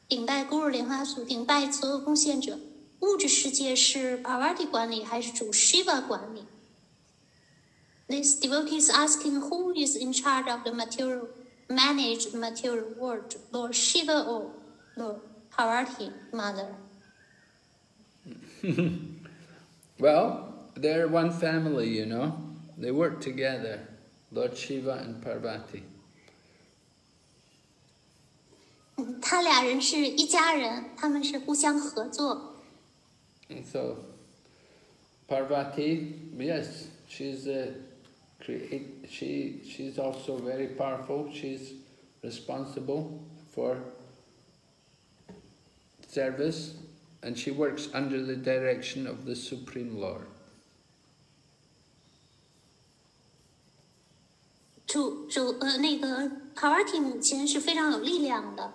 顶拜孤儿莲花组，顶拜所有贡献者。物质世界是 Parvati 管理还是主 Shiva 管理 ？This devotee is asking who is in charge of the material, manage material world, Lord Shiva or Lord Parvati Mother? Well, they're one family, you know. They work together, Lord Shiva and Parvati. 嗯，他俩人是一家人，他们是互相合作。 And so, Parvati, yes, she's a create. She she's also very powerful. She's responsible for service and she works under the direction of the Supreme Lord. 主主呃，那个 Parvati 母亲是非常有力量的，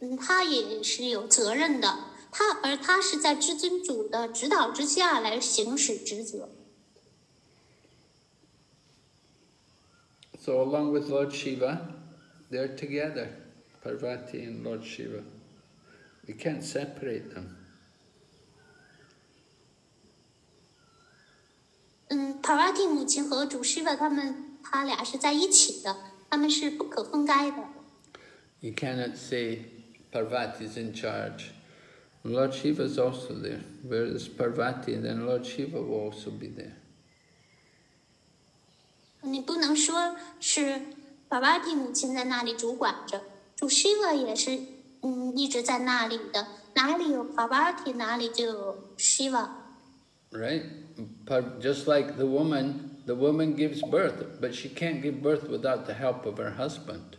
嗯，她也是有责任的，她而她是在至尊主的指导之下来行使职责。 So along with Lord Shiva, they're together, Parvati and Lord Shiva. We can't separate them. 嗯，Parvati 母亲和主 Shiva 他们他俩是在一起的，他们是不可分开的。 You cannot say Parvati's in charge. Lord Shiva's also there. Where there's Parvati, then Lord Shiva will also be there. 你不能说是 Parvati 母亲在那里主管着，主 Shiva 也是嗯一直在那里的，哪里有 Parvati 哪里就有 Shiva。Right? but Just like the woman, the woman gives birth, but she can't give birth without the help of her husband.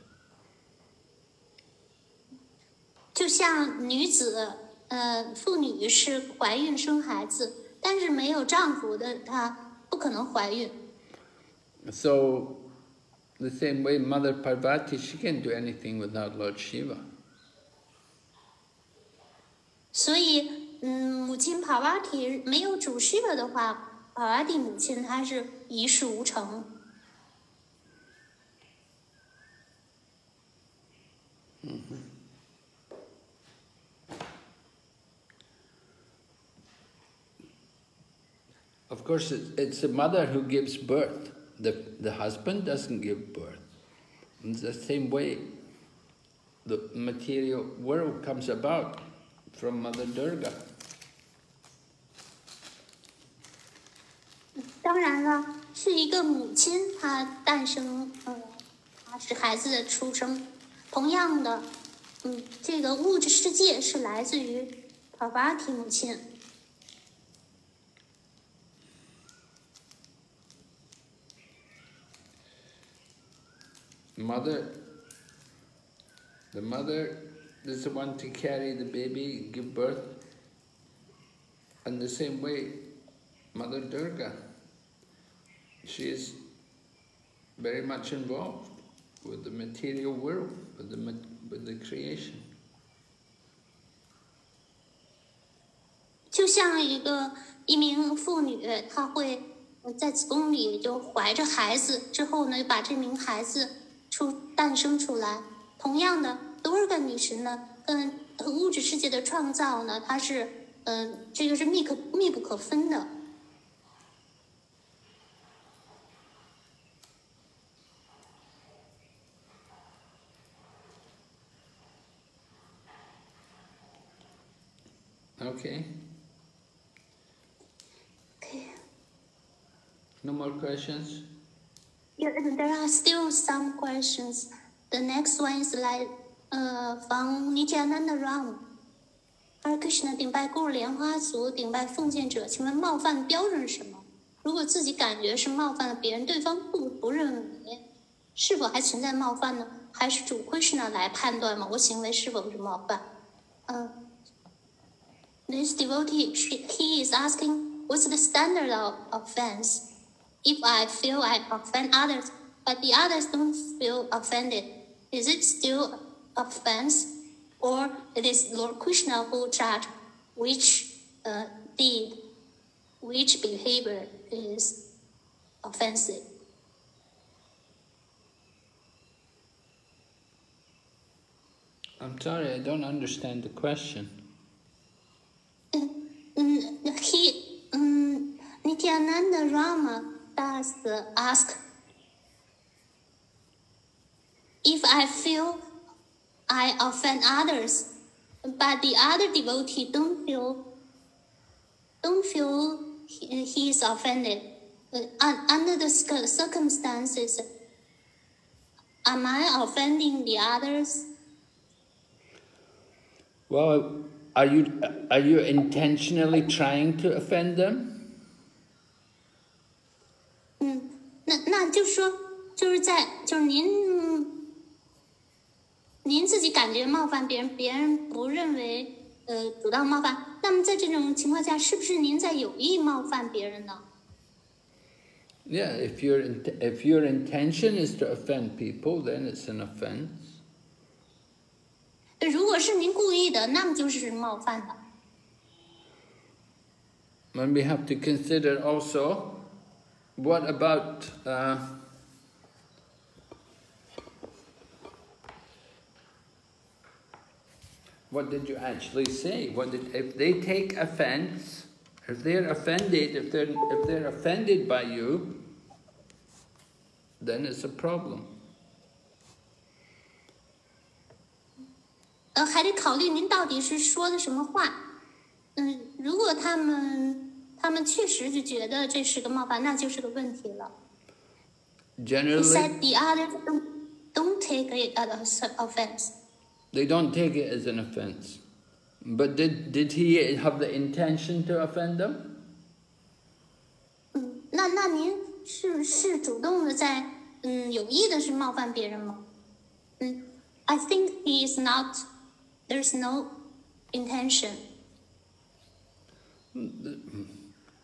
就像女子，呃，妇女是怀孕生孩子，但是没有丈夫的她不可能怀孕。So, the same way, Mother Parvati, she can't do anything without Lord Shiva. 所以，嗯，母亲 Parvati 没有主 Shiva 的话，Parvati 母亲她是一事无成。 Of course, it- it's the mother who gives birth. The, the husband doesn't give birth. In the same way, the material world comes about from Mother Durga. 当然了，是一个母亲她诞生，嗯，她使孩子的出生。同样的，嗯，这个物质世界是来自于 p a r 母亲。Mother, the mother is the one to carry the baby, give birth. And the same way, Mother Durga, she is very much involved with the material world, with the, ma- with the creation. 就像一个一名妇女，她会呃在子宫里就怀着孩子，之后呢，把这名孩子 出诞生出来。同样的，多尔根女神呢，跟物质世界的创造呢，它是嗯、呃这个是密可密不可分的。Okay, Okay. no more questions? Yeah, and there are still some questions. The next one is like, uh, from Nityananda Ram. Hare Krishna 顶拜购入莲花族，顶拜奉献者，请问冒犯的标准是什么？如果自己感觉是冒犯了别人，对方不不认为，是否还存在冒犯呢？还是主 Krishna 来判断某个行为是否是冒犯？嗯、This devotee, she, he is asking, what's the standard of offense? If I feel I offend others, but the others don't feel offended, is it still offense? Or it is Lord Krishna who judge which uh, deed, which behavior is offensive? I'm sorry, I don't understand the question. Mm, he, mm, Nityananda Rama does the ask if I feel I offend others, but the other devotee don't feel don't feel he, he is offended. Uh, under the circumstances, am I offending the others? Well, are you, are you intentionally trying to offend them? 嗯，那那就是说，就是在就是您，您自己感觉冒犯别人，别人不认为呃主动冒犯， 那么在这种情况下，是不是您在有意冒犯别人呢？ Yeah, if your int- if your intention is to offend people, then it's an offense. 如果是您故意的，那么就是冒犯的。 And we have to consider also what about uh, what did you actually say? What did, if they take offense, if they're offended, if they're if they're offended by you, then it's a problem. 呃，还得考虑您到底是说的什么话。嗯，如果他们 他们确实就觉得这是个冒犯，那就是个问题了。He Generally, said the others don't, don't take it as an offense. they don't take it as an offense. But did did he have the intention to offend them? 嗯，那那您是是主动的在嗯有意的是冒犯别人吗？嗯，I think he is not. There's no intention.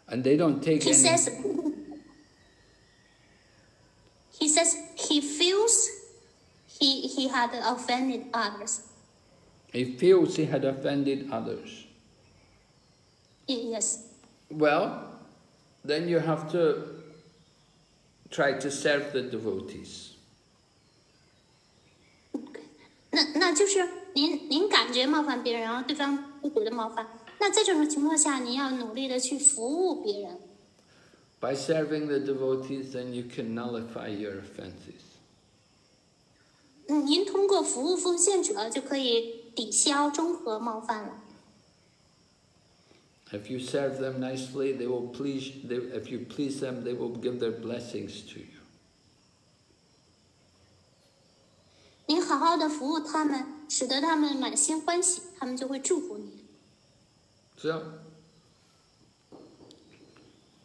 And they don't take He any. says. He says he feels he he had offended others. He feels he had offended others. Y- Yes. Well, then you have to try to serve the devotees. 那那就是您您感觉冒犯别人，然后对方不觉得冒犯。 那在这种情况下，你要努力的去服务别人。By serving the devotees, then you can nullify your offenses. 嗯，您通过服务奉献者就可以抵消中和冒犯了。If you serve them nicely, they will please. They, if you please them, they will give their blessings to you. 您好好的服务他们，使得他们满心欢喜，他们就会祝福你。So,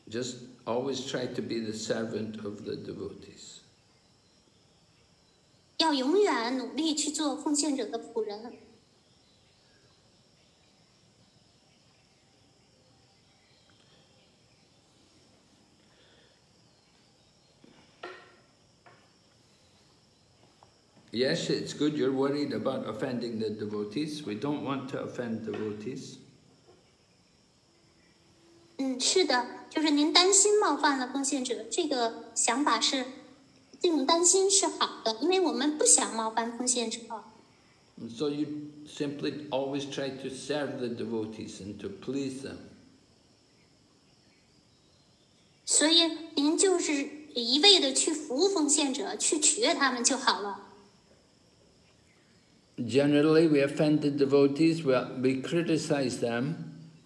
just always try to be the servant of the devotees. 要永远努力去做奉献者的仆人。 Yes, it's good you're worried about offending the devotees. We don't want to offend devotees. 嗯，是的，就是您担心冒犯了奉献者，这个想法是，这种担心是好的，因为我们不想冒犯奉献者。So you simply always try to serve the devotees and to please them. 所以您就是一味的去服务奉献者，去取悦他们就好了。Generally, we offend the devotees, we, we criticize them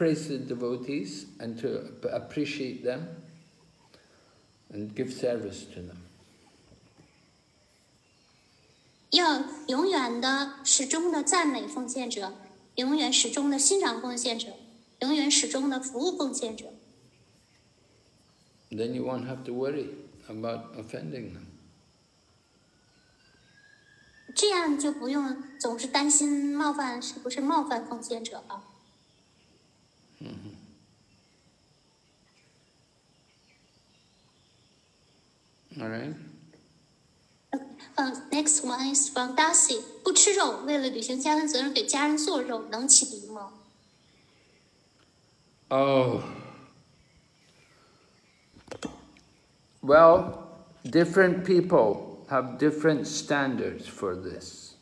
praise the devotees and to appreciate them and give service to them. 要永远的、始终的赞美奉献者，永远始终的欣赏奉献者，永远始终的服务奉献者。 Then you won't have to worry about offending them. 这样就不用总是担心冒犯是不是冒犯奉献者了。 All right? 嗯，next one is from Darcy。不吃肉，为了履行家庭责任，给家人做肉，能起敌吗？ Oh. Well, different people have different standards for this.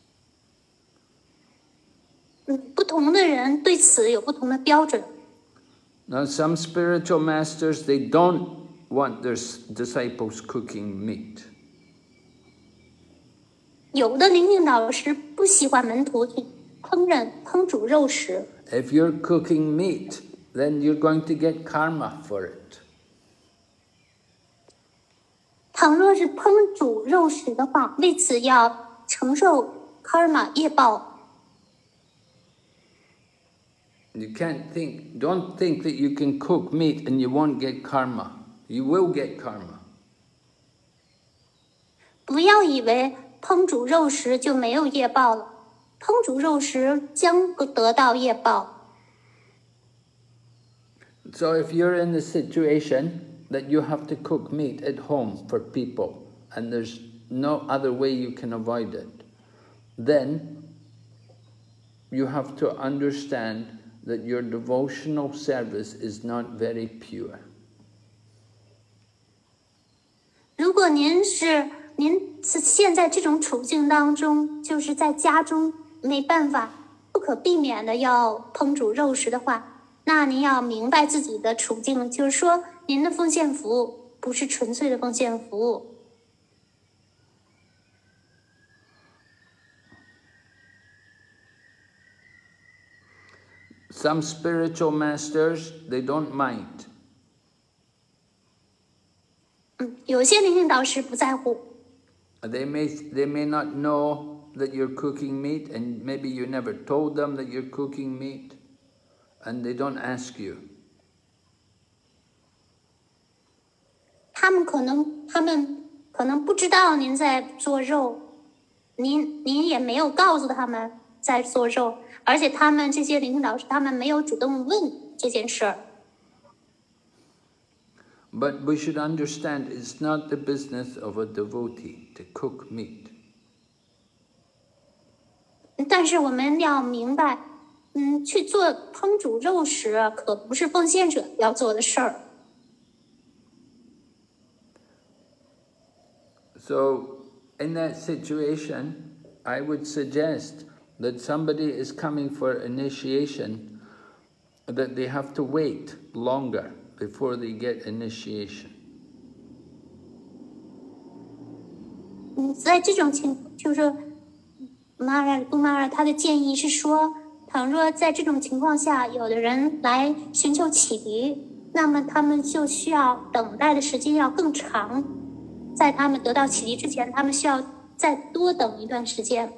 嗯，不同的人对此有不同的标准。 Now, some spiritual masters, they don't want their s- disciples cooking meat. 有的灵性导师不喜欢门徒去烹饪、烹煮肉食。 If you're cooking meat, then you're going to get karma for it. 倘若是烹煮肉食的话，为此要承受 karma 业报。 You can't think, don't think that you can cook meat and you won't get karma. You will get karma. 不要以为烹煮肉食就没有业报了，烹煮肉食将得到业报。 So if you're in the situation that you have to cook meat at home for people and there's no other way you can avoid it, then you have to understand that your devotional service is not very pure. 如果您是您是现在这种处境当中，就是在家中没办法、不可避免的要烹煮肉食的话，那您要明白自己的处境，就是说您的奉献服务不是纯粹的奉献服务。Some spiritual masters, they don't mind. 嗯，有些灵性导师不在乎，They may, they may not know that you're cooking meat and maybe you never told them that you're cooking meat and they don't ask you. 他们可能他们可能不知道您在做肉，您您也没有告诉他们在做肉，而且他们这些灵性导师他们没有主动问这件事儿。But we should understand it's not the business of a devotee to cook meat. 但是我们要明白，嗯，去做烹煮肉食可不是奉献者要做的事儿。 So, in that situation, I would suggest that somebody is coming for initiation, that they have to wait longer Before they get initiation. 嗯，在这种情，就是马尔杜马尔他的建议是说，倘若在这种情况下，有的人来寻求启迪，那么他们就需要等待的时间要更长，在他们得到启迪之前，他们需要再多等一段时间。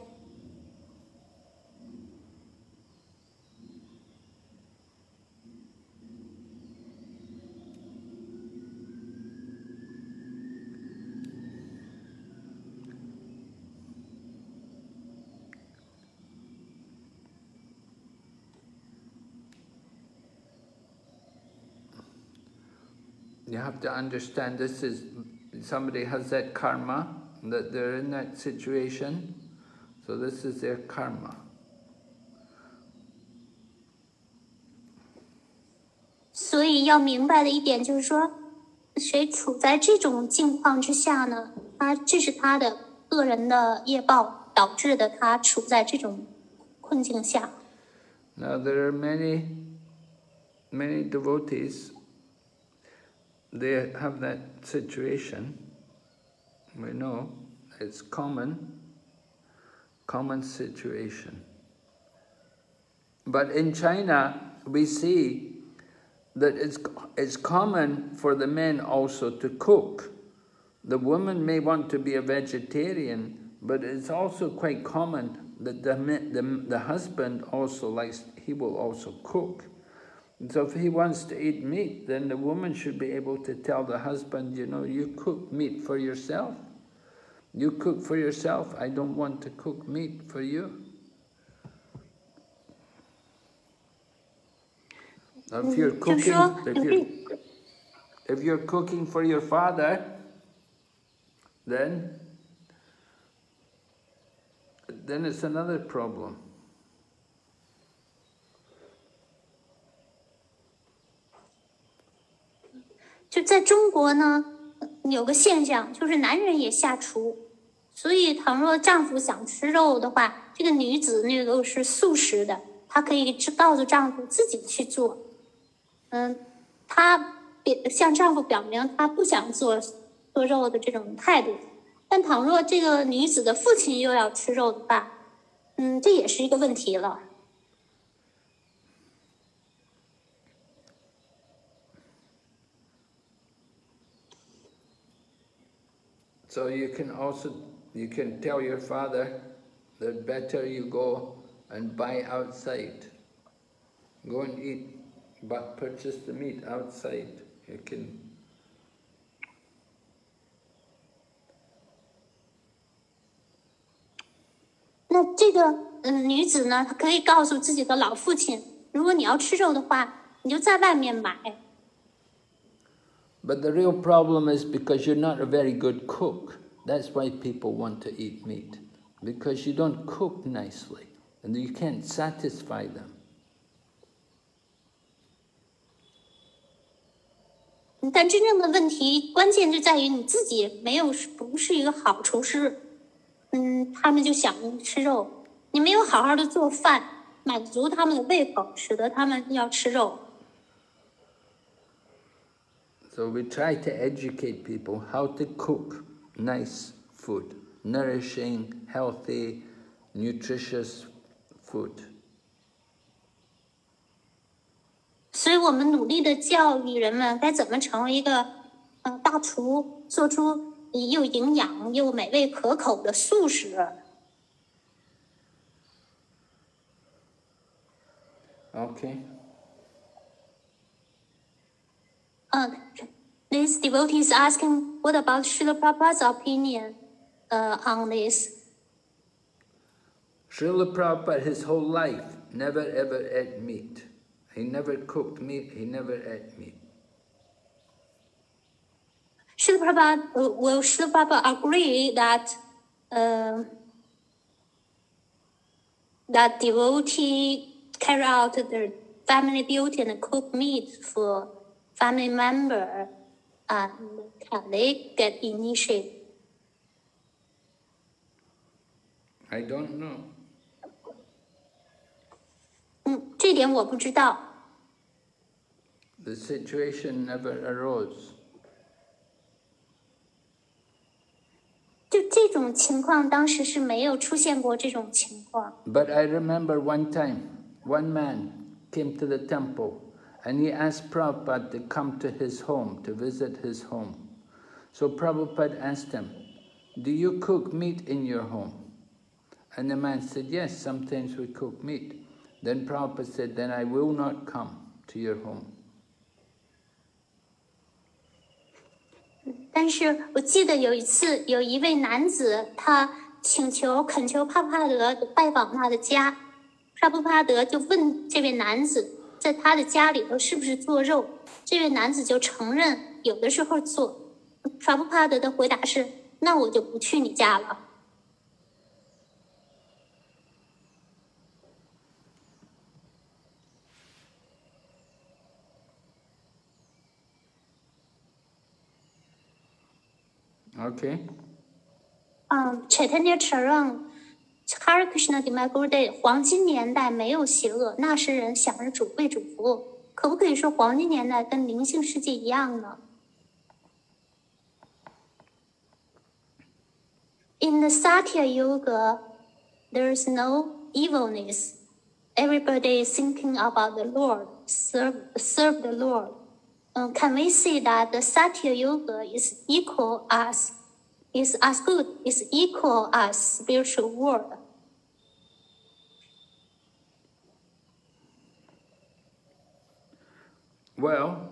You have to understand this is, somebody has that karma, that they're in that situation, so this is their karma. 所以要明白的一点就是说，谁处在这种境况之下呢？他这是他的个人的业报导致的，他处在这种困境下。 Now there are many, many devotees, they have that situation. We know it's common, common situation. But in China, we see that it's, it's common for the men also to cook. The woman may want to be a vegetarian, but it's also quite common that the, the, the husband also likes, he will also cook. And so if he wants to eat meat, then the woman should be able to tell the husband, you know, you cook meat for yourself. You cook for yourself. I don't want to cook meat for you. If you're mm-hmm. cooking, if you're, mm-hmm. if you're cooking for your father, then then it's another problem. 就在中国呢，有个现象，就是男人也下厨，所以倘若丈夫想吃肉的话，这个女子那个是素食的，她可以知告诉丈夫自己去做。嗯，她表向丈夫表明她不想做做肉的这种态度。但倘若这个女子的父亲又要吃肉的话，嗯，这也是一个问题了。So you can also, you can tell your father that better you go and buy outside. Go and eat, but purchase the meat outside. You can 那这个嗯女子呢，她可以告诉自己的老父亲，如果你要吃肉的话，你就在外面买。 But the real problem is because you're not a very good cook. That's why people want to eat meat. Because you don't cook nicely and you can't satisfy them. So we try to educate people how to cook nice food, nourishing, healthy, nutritious food. 所以我们努力的教育人们该怎么成为一个呃大厨，做出又营养又美味可口的素食。Okay. 嗯，this devotee is asking, what about Srila Prabhupada's opinion uh, on this? Srila Prabhupada, his whole life, never ever ate meat. He never cooked meat, he never ate meat. Srila Prabhupada, uh, will Srila Prabhupada agree that uh, that devotee carry out the family duty and cook meat for family member, and can they get initiated? I don't know. 嗯，这点我不知道。 The situation never arose. 就这种情况，当时是没有出现过这种情况。 But I remember one time, one man came to the temple and he asked Prabhupada to come to his home, to visit his home. So Prabhupada asked him, Do you cook meat in your home? And the man said, Yes, sometimes we cook meat. Then Prabhupada said, Then I will not come to your home. 但是我记得有一次，有一位男子，他请求、恳求帕布帕德拜访他的家，帕布帕德就问这位男子， 在他的家里头是不是做肉？这位男子就承认有的时候做。法布帕德的回答是：“那我就不去你家了。” Okay? 嗯，Chaitanya Charan 哈尔 n a 迪麦古德黄金年代没有邪恶，那时人想着主为主服务，可不可以说黄金年代跟灵性世界一样呢？In the Satya Yuga, there is no evilness. Everybody is thinking about the Lord, serve serve the Lord. Um, we say that the Satya Yuga is equal as is as good is equal as spiritual world? Well,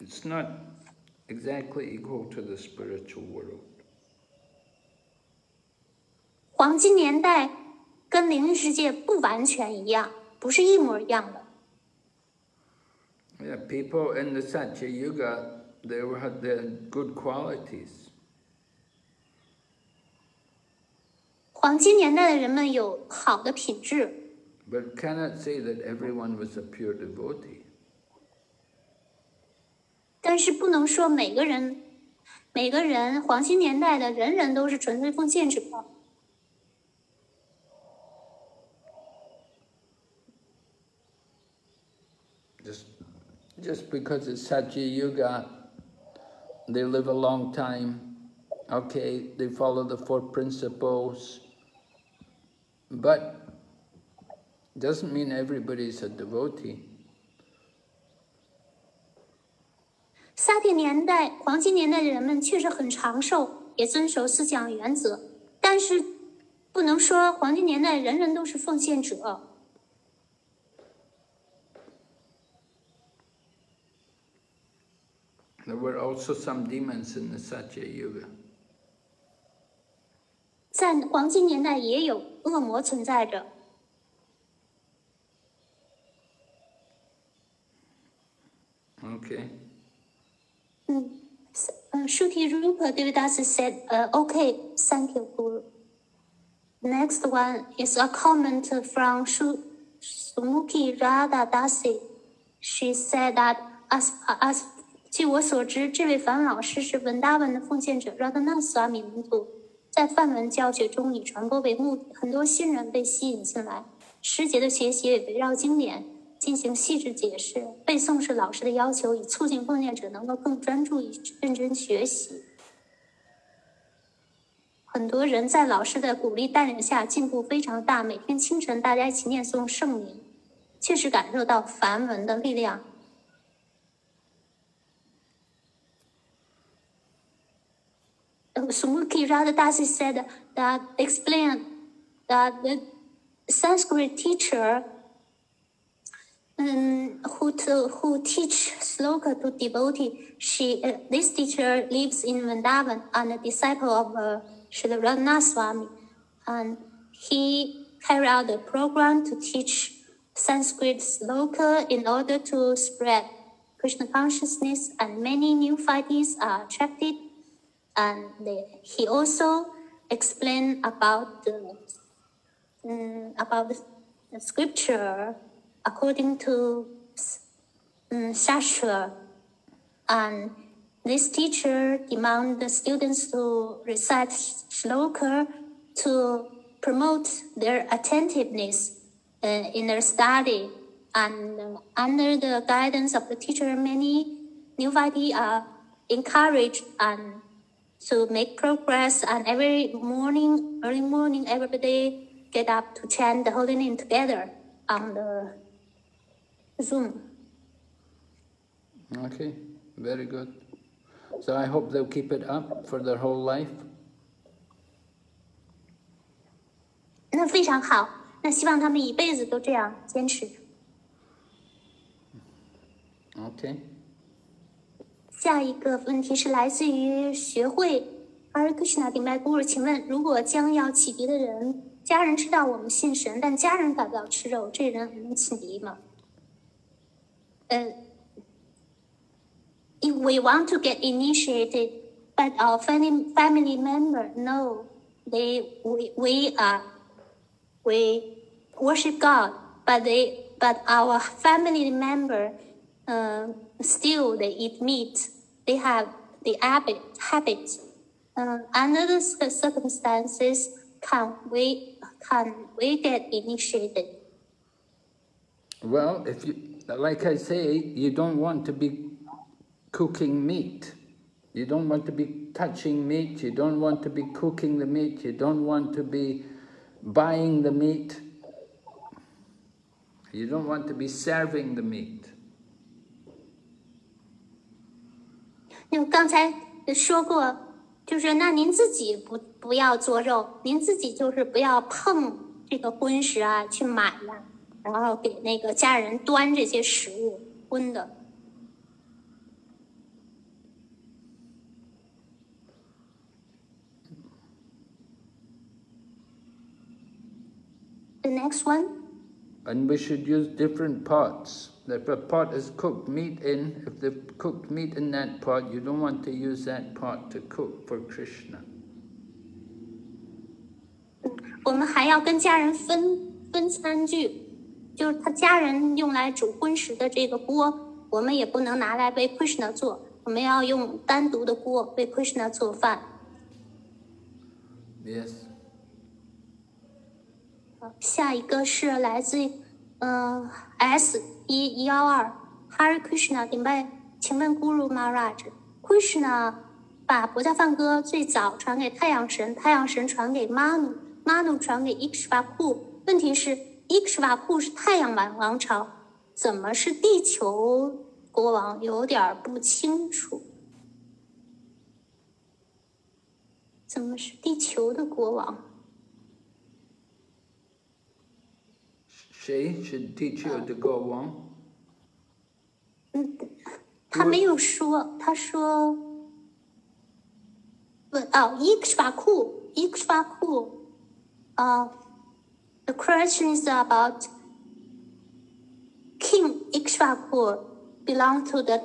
it's not exactly equal to the spiritual world. 黄金年代跟灵性世界不完全一样，不是一模一样的。 Yeah, people in the Satya Yuga, they were, had their good qualities. 黄金年代的人们有好的品质， But cannot say that everyone was a pure devotee. 但是不能说每个人，每个人黄金年代的人人都是纯粹奉献者。 Just, just because it's Satya Yuga, they live a long time, okay, they follow the four principles, but doesn't mean everybody is a devotee. 萨提年代、黄金年代的人们确实很长寿，也遵守思想原则，但是不能说黄金年代人人都是奉献者。There were also some demons in the Satya Yuga. 在黄金年代也有恶魔存在着。Okay. 嗯，呃，Shruti Rupa Devidasi said, uh, "Okay, thank you, Guru." Next one is a comment from Shu- Sumuki Radha Dasi. She said that as as 据我所知，这位梵老师是文达文的奉献者 Radhanath Swami 门徒，在梵文教学中以传播为目的，很多新人被吸引进来。师节的学习也围绕经典 进行细致解释，背诵是老师的要求，以促进奉献者能够更专注于认真学习。很多人在老师的鼓励带领下进步非常大，每天清晨大家一起念诵圣名，确实感受到梵文的力量。Sumuki Radhadasi said that explained that the Sanskrit teacher um, who to, who teach sloka to devotee, she uh, this teacher lives in Vrindavan and a disciple of uh, Srila Swami, and he carried out the program to teach Sanskrit sloka in order to spread Krishna consciousness, and many new devotees are attracted. And the, he also explained about the um, about the scripture according to um, Shastra. And this teacher demand the students to recite shloka to promote their attentiveness uh, in their study. And uh, under the guidance of the teacher, many new devotees are encouraged and to make progress. And every morning, early morning, everybody get up to chant the holy name together on the Zoom. Okay, very good. So I hope they'll keep it up for their whole life. 那非常好，那希望他们一辈子都这样坚持。Okay. 下一个问题是来自于学会 Hare Krishna 顶拜 Guru，请问如果将要启迪的人，家人知道我们信神，但家人改不了吃肉，这人能启迪吗？呃、if we want to get initiated, but our family family member no, they we we are we worship God, but they but our family member uh, still they eat meat. They have the habit habit. Uh, under the circumstances, can we can we get initiated? Well, if you, like I say, you don't want to be cooking meat. You don't want to be touching meat. You don't want to be cooking the meat. You don't want to be buying the meat. You don't want to be serving the meat. 就刚才说过，就是那您自己不不要做肉，您自己就是不要碰这个荤食啊，去买呀、 然后给那个家人端这些食物荤的。The next one. And we should use different pots. If a pot is cooked meat in, if they've cooked meat in that pot, you don't want to use that pot to cook for Krishna. 我们还要跟家人分分餐具， 就是他家人用来煮荤食的这个锅，我们也不能拿来为 Krishna 做，我们要用单独的锅为 Krishna 做饭。Yes. 好下一个是来自嗯、呃 S 一幺二 Hare Krishna 顶拜，请问 Guru Maharaj，Krishna 把佛教梵歌最早传给太阳神，太阳神传给 Manu，Manu 传给 Ikshvaku。问题是 Ikshvaku 是太阳王王朝，怎么是地球国王有点儿不清楚，怎么是地球的国王？She should teach you to go on. 嗯，他没有说，他说，问哦，伊克巴库，伊克巴库，啊，the question is about King Ikshvaku belong to the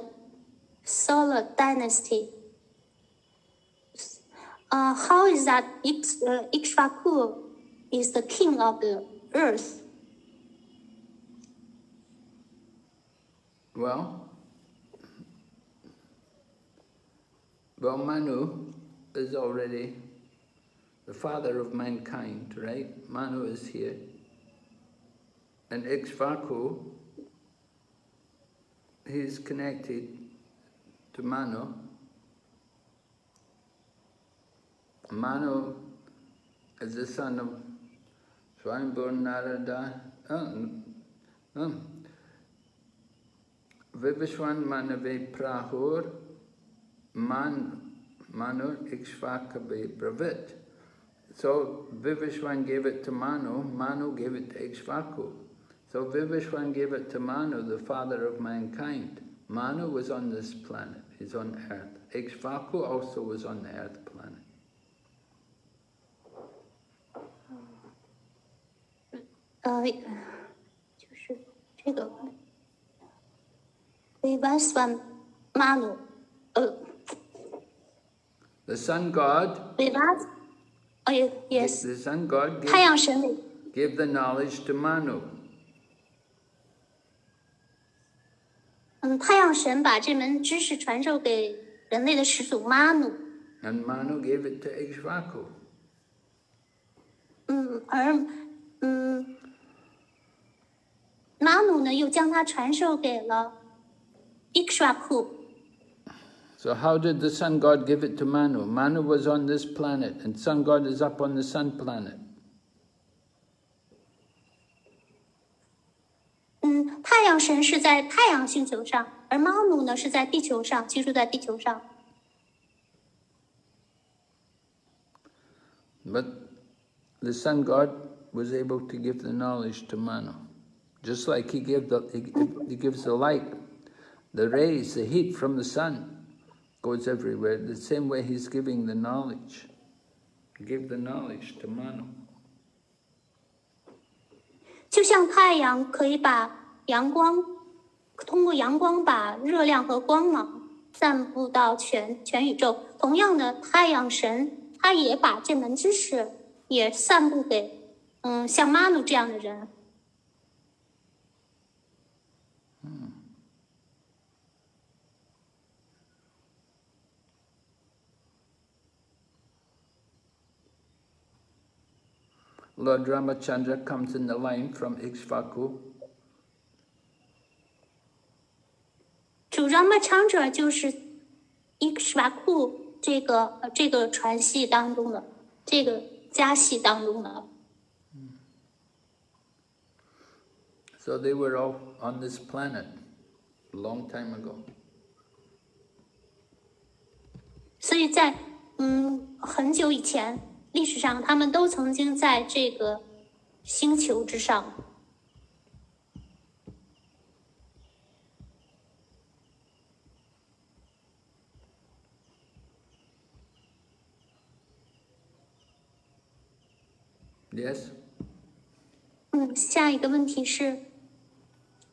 Solar dynasty. Uh, how is that Iks, uh, Ikshvaku is the king of the earth? Well, well, Manu is already the father of mankind, right? Manu is here. And Ikshvaku, he's connected to Manu. Manu is the son of Swayambhur Narada. Um, um, oh, oh. Vivasvan Manave Prahur Man Manu Ikshvakave Bravit. So Vivasvan gave it to Manu, Manu gave it to Ikshvaku. So Vivasvan gave it to Manu, the father of mankind. Manu was on this planet, he's on earth. Ikshvaku also was on the earth planet. Uh, the sun god. 哦，yes yes， the sun god 太 gave, 阳神里 gave the knowledge to Manu. 嗯，太阳神把这门知识传授给人类的始祖 Manu， And Manu gave it to Ikshvaku. 嗯，而嗯，Manu 呢又将它传授给了 Ikshvaku。 So how did the sun god give it to Manu? Manu was on this planet and sun god is up on the sun planet. 嗯，太阳神是在太阳星球上，而 Manu 呢是在地球上，居住在地球上。 But the sun god was able to give the knowledge to Manu. Just like he, gave the, he, he gives the light, the rays, the heat from the sun Goes everywhere. The same way he's giving the knowledge. Give the knowledge to Manu. 就像太阳可以把阳光通过阳光把热量和光芒散布到全全宇宙，同样的，太阳神他也把这门知识也散布给嗯像 Manu 这样的人。Lord Ramachandra comes in the line from Ikshvaku. 主 Ramachandra 就是伊克什瓦库这个呃这个传系当中的这个家系当中的。 So they were all on this planet a long time ago. 所以在嗯很久以前， 历史上他们都曾经在这个星球之上。Yes? 嗯，下一个问题是，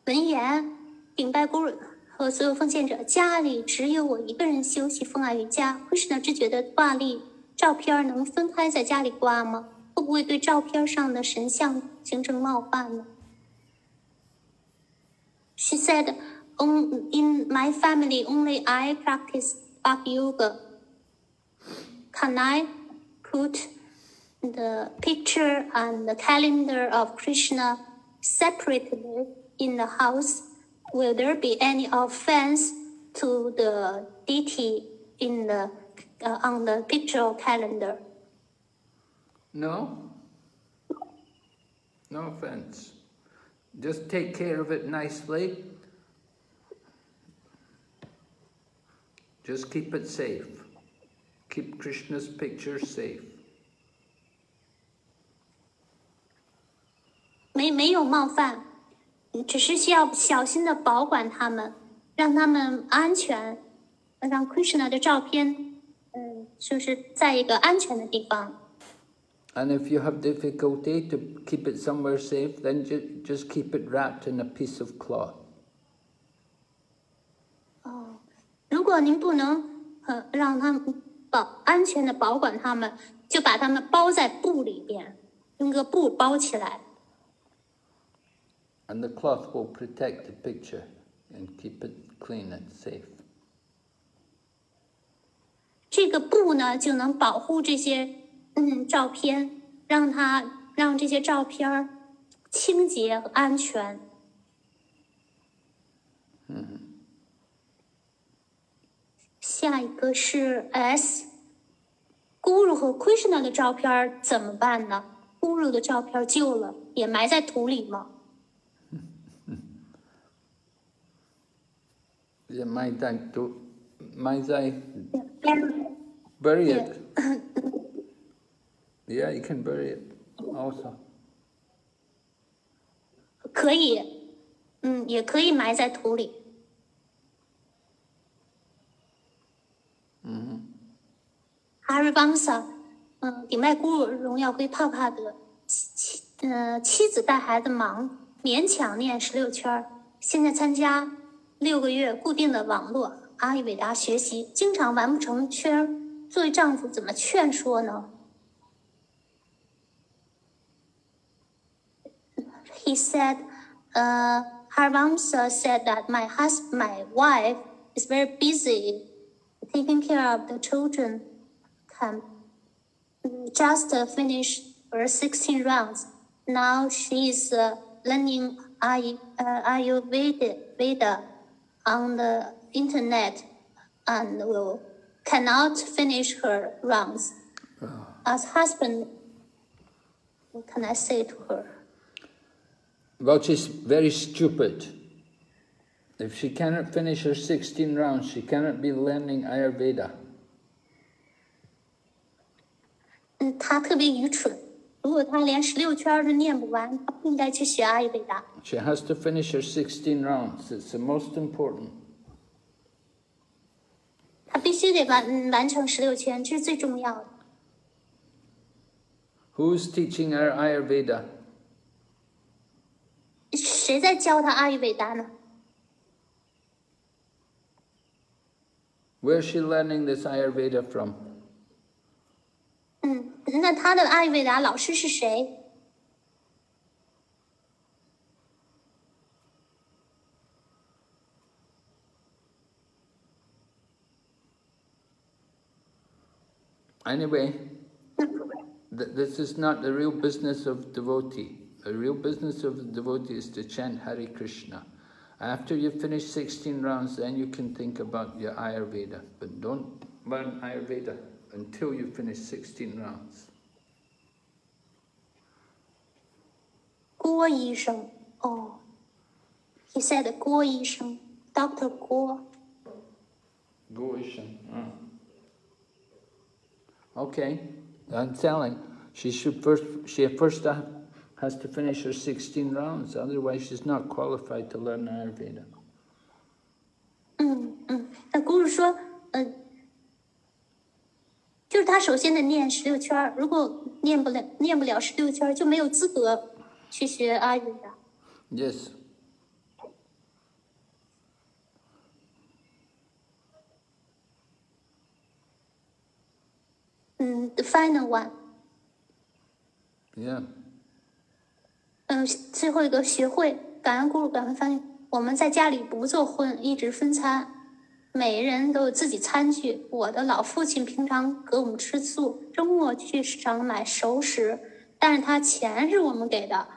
文言顶拜 Guru 和所有奉献者，家里只有我一个人休息风爱瑜伽，会是呢只觉的挂历照片能分开在家里挂吗？会不会对照片上的神像形成冒犯呢？She said, "On in my family, only I practice Bhakti Yoga. Can I put the picture and the calendar of Krishna separately in the house? Will there be any offense to the deity in the uh, on the picture or calendar? No? No offense. Just take care of it nicely. Just keep it safe. Keep Krishna's picture safe. 没没有冒犯，只是需要小心的保管他们，让他们安全，让 Krishna 的照片， 嗯，就是在一个安全的地方。 And if you have difficulty to keep it somewhere safe, then ju- just keep it wrapped in a piece of cloth. 哦，如果您不能呃让他们保安全的保管他们，就把他们包在布里边，用个布包起来。 And the cloth will protect the picture and keep it clean and safe. 这个布呢，就能保护这些嗯照片，让它让这些照片儿清洁和安全。嗯下一个是 S。Guru 和 Krishna 的照片儿怎么办呢？Guru 的照片旧了，也埋在土里吗？Yeah, my dad do dad 嗯 bury Yeah. it. Yeah, you can bury it also. 可以，嗯，也可以埋在土里。嗯 Hari Vamsa，嗯，顶麦姑荣耀归帕帕德，妻妻呃妻子带孩子忙，勉强念十六圈儿。现在参加六个月固定的网络阿育韦达学习，经常完不成圈儿。作为丈夫，怎么劝说呢？He said, uh, Harvamsa said that my husband, my wife, is very busy taking care of the children. Can mm, just uh, finish her 16 rounds. Now she is uh, learning Ay- uh, Ayurveda Veda on the internet and will cannot finish her rounds. As husband, what can I say to her? Well, she's very stupid. If she cannot finish her 16 rounds, she cannot be learning Ayurveda. 嗯，他特别愚蠢。如果他连十六圈儿都念不完，他不应该去学阿育吠达。 She has to finish her 16 rounds. It's the most important. 他必须得完嗯完成十六圈，这是最重要的。Who's teaching her Ayurveda? 谁在教他阿育吠达呢？Where's she learning this Ayurveda from? 嗯，那他的阿育吠达老师是谁？Anyway, th this is not the real business of devotee. The real business of the devotee is to chant Hare Krishna. After you finish 16 rounds, then you can think about your Ayurveda. But don't learn Ayurveda until you finish 16 rounds. 郭医生, oh. He said Dr. oh. Okay, I'm telling. She should first. She first uh, has to finish her 16 rounds. Otherwise, she's not qualified to learn Ayurveda. 嗯嗯，那姑姑说，嗯、就是他首先得念十六圈儿，如果念不了念不了十六圈儿，就没有资格去学阿育吠达。 Yes. 嗯，the final one，Yeah. 嗯，最后一个学会感恩姑姑，感恩翻译。我们在家里不做荤，一直分餐，每人都有自己餐具。我的老父亲平常给我们吃素，周末去市场买熟食，但是他钱是我们给的。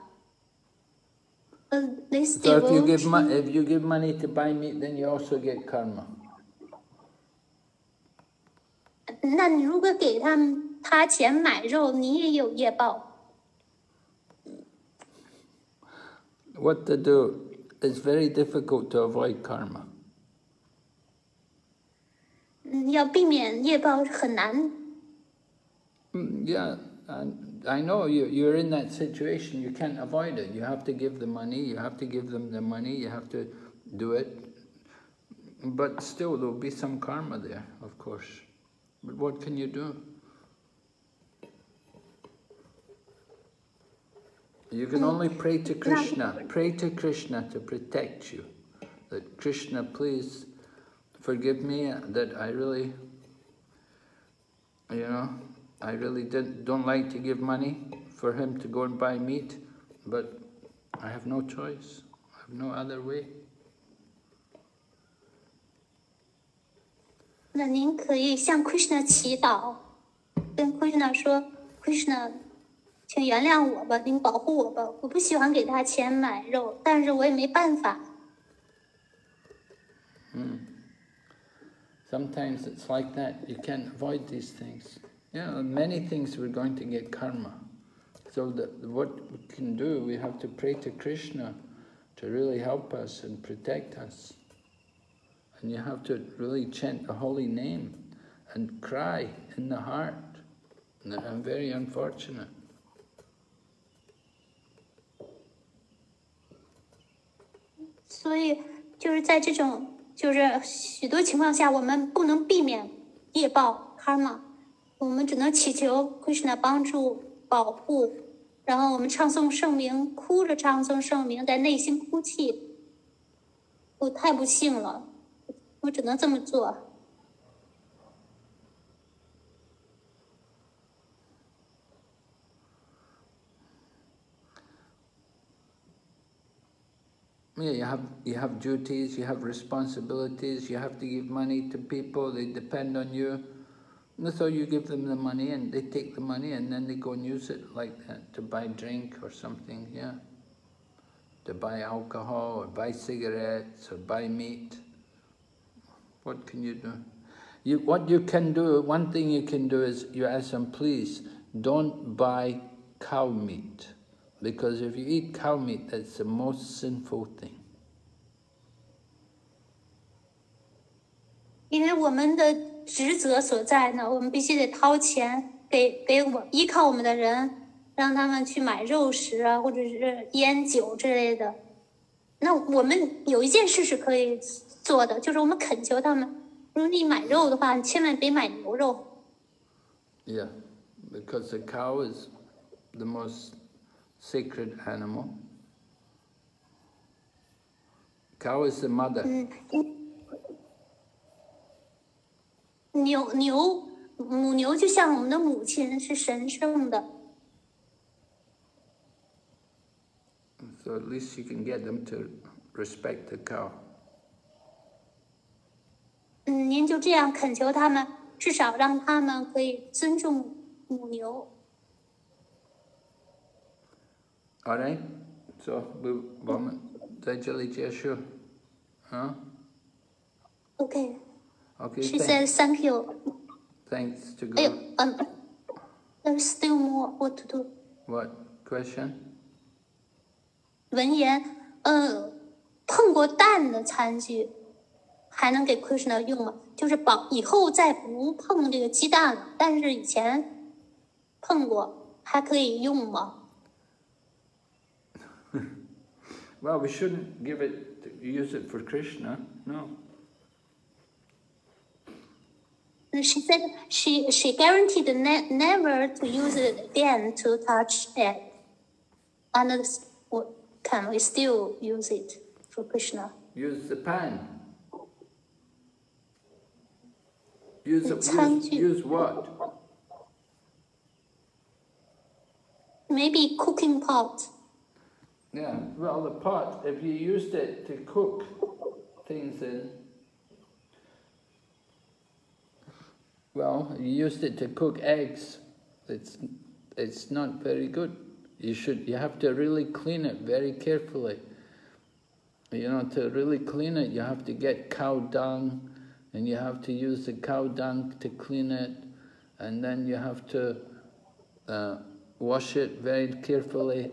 嗯，this So if you give devotee- mo- if you give money to buy meat, then you also get karma. 那你如果给他们他钱买肉，你也有业报。 What to do? It's very difficult to avoid karma. 嗯，要避免业报很难。 Mm, Yeah, and I know you, you're in that situation, you can't avoid it. You have to give the money, you have to give them the money, you have to do it. But still, there'll be some karma there, of course. But what can you do? You can only pray to Krishna, pray to Krishna to protect you. That Krishna, please forgive me that I really, you know, I really did, don't like to give money for him to go and buy meat, but I have no choice. I have no other way. 那您可以向 Krishna 祈祷，跟 Krishna 说：“Krishna，请原谅我吧，您保护我吧。我不喜欢给他钱买肉，但是我也没办法。 Sometimes it's like that. You can't avoid these things. You know, many things we're going to get karma. So that what we can do, we have to pray to Krishna to really help us and protect us. And you have to really chant the holy name and cry in the heart. And I'm very unfortunate. 所以就是在这种就是许多情况下，我们不能避免业报 karma，我们只能祈求 Krishna 帮助保护，然后我们唱诵圣名，哭着唱诵圣名，在内心哭泣。我太不幸了，我只能这么做。 Yeah, you have you have duties, you have responsibilities, you have to give money to people, they depend on you. And so you give them the money and they take the money and then they go and use it like that to buy drink or something, yeah. To buy alcohol or buy cigarettes or buy meat. What can you do? You, what you can do, one thing you can do is you ask them, please, don't buy cow meat. Because if you eat cow meat, that's the most sinful thing. 因为我们的职责所在呢，我们必须得掏钱给给我依靠我们的人，让他们去买肉食啊，或者是烟酒之类的。那我们有一件事是可以 做的，就是我们恳求他们，如果你买肉的话，你千万别买牛肉，Yeah, because the cow is the most sacred animal. Cow is the mother. 嗯，牛牛母牛就像我们的母亲，是神圣的。So at least you can get them to respect the cow. 嗯，您就这样恳求他们，至少让他们可以尊重母牛。All right? So, we want Jali Jeshu. Huh? Okay. Okay, she said thank you. thanks to 哎 go. 嗯，there's still more what to do。What question? 文言，呃，碰过蛋的餐具还能给 Krishna 用吗？就是保以后再不碰这个鸡蛋了，但是以前碰过，还可以用吗？ Well, we shouldn't give it, use it for Krishna, no. And She said she she guaranteed ne- never to use it again to touch it. And this- what- can we still use it for Krishna? Use the pan. Use, a, use, use what? Maybe cooking pot. Yeah, well, the pot, if you used it to cook things in, well, you used it to cook eggs, it's, it's not very good. You should, you have to really clean it very carefully. You know, to really clean it, you have to get cow dung, and you have to use the cow dung to clean it, and then you have to uh, wash it very carefully.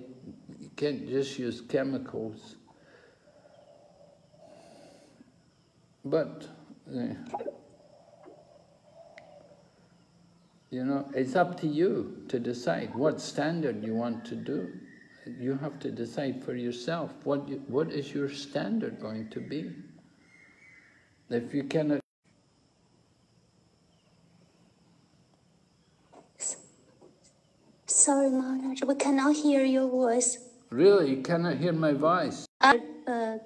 You can't just use chemicals. But uh, You know, it's up to you to decide what standard you want to do. You have to decide for yourself what you, what is your standard going to be. If you cannot Sorry, Maharaj, we cannot hear your voice. really you cannot hear my voice. Uh, uh,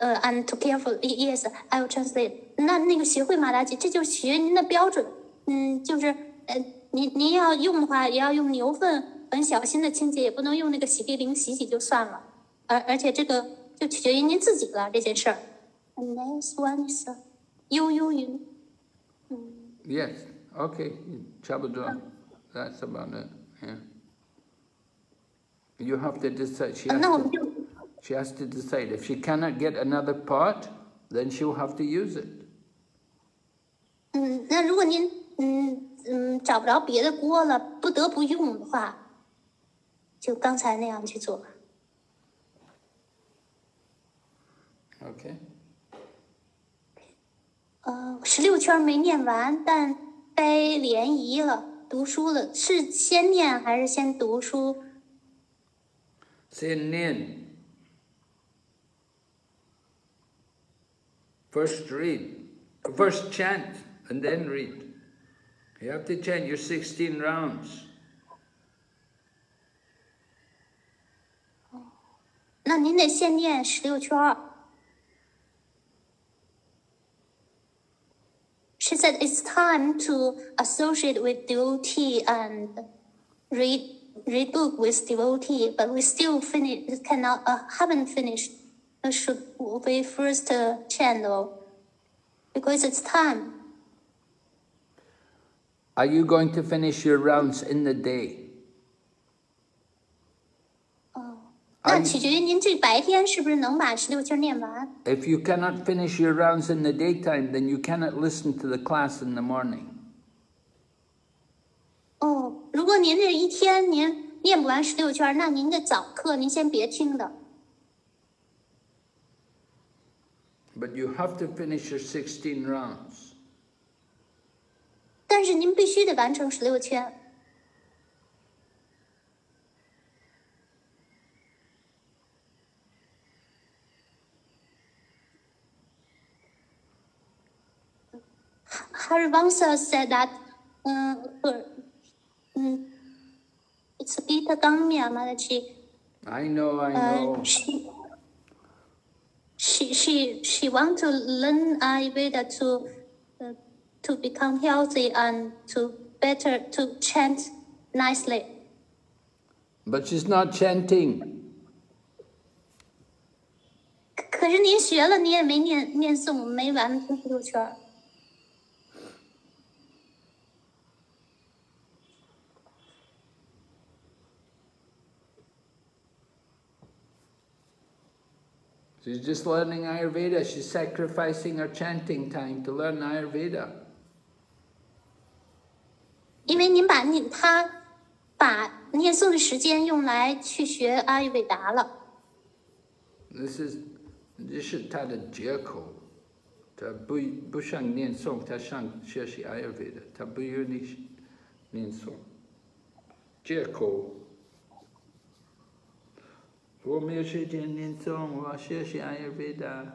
uh, I'm too careful. Y- Yes, I will translate. 那那个学会马达吉，这就是学您的标准。嗯，就是呃，您您要用的话，也要用牛粪，很小心的清洁，也不能用那个洗涤灵洗洗就算了。而而且这个就取决于您自己了这件事儿。And next one is 悠悠云。 Yes, okay, Chabudra. That's about it. Yeah. You have to decide. She 呃 has 那我 to, 们就 she has to decide. If she cannot get another pot, then she'll have to use it. 嗯，那如果您嗯嗯找不着别的锅了，不得不用的话，就刚才那样去做。 Okay. 呃，十六圈没念完，但该联谊了， 读书了，是先念还是先读书？Say nin. First read. First chant and then read. You have to chant your sixteen rounds. 那您得先念十六圈儿。She said it's time to associate with devotee and read read book with devotee, but we still finish cannot uh, haven't finished. Should we first uh, channel because it's time. Are you going to finish your rounds in the day? 那取决于您这白天是不是能把十六圈念完。If you cannot finish your rounds in the daytime, then you cannot listen to the class in the morning. 哦，如果您这一天您念不完十六圈，那您的早课您先别听的。But you have to finish your sixteen rounds. 但是您必须得完成十六圈。Harivansa said that, um, her, um, it's Gita Gamya Mataji. I know, I Uh, know. she, she, she, she want to learn Ayurveda to, uh, to become healthy and to better to chant nicely. But she's not chanting. 可可是您学了，你也没念念诵，没完成十六圈 She's just learning Ayurveda. She's sacrificing her chanting time to learn Ayurveda. 因为您把你他把念诵的时间用来去学阿育吠达了。 This is 这是他的借口，他不不想念诵，他想学习 Ayurveda，他不愿意念诵。借口， 我没有时间念诵，我要学习 Ayurveda。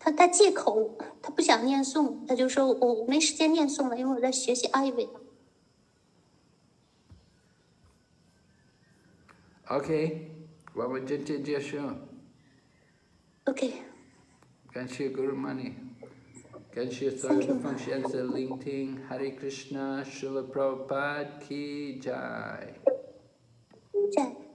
他他借口，他不想念诵，他就说我我没时间念诵了，因为我在学习阿育吠达。OK，我们今天 Okay. Ganshya Gurumani. Ganshya Sarva Funkshansa Ling Ting. Hare Krishna Srila Prabhupada Ki Jai. Jai.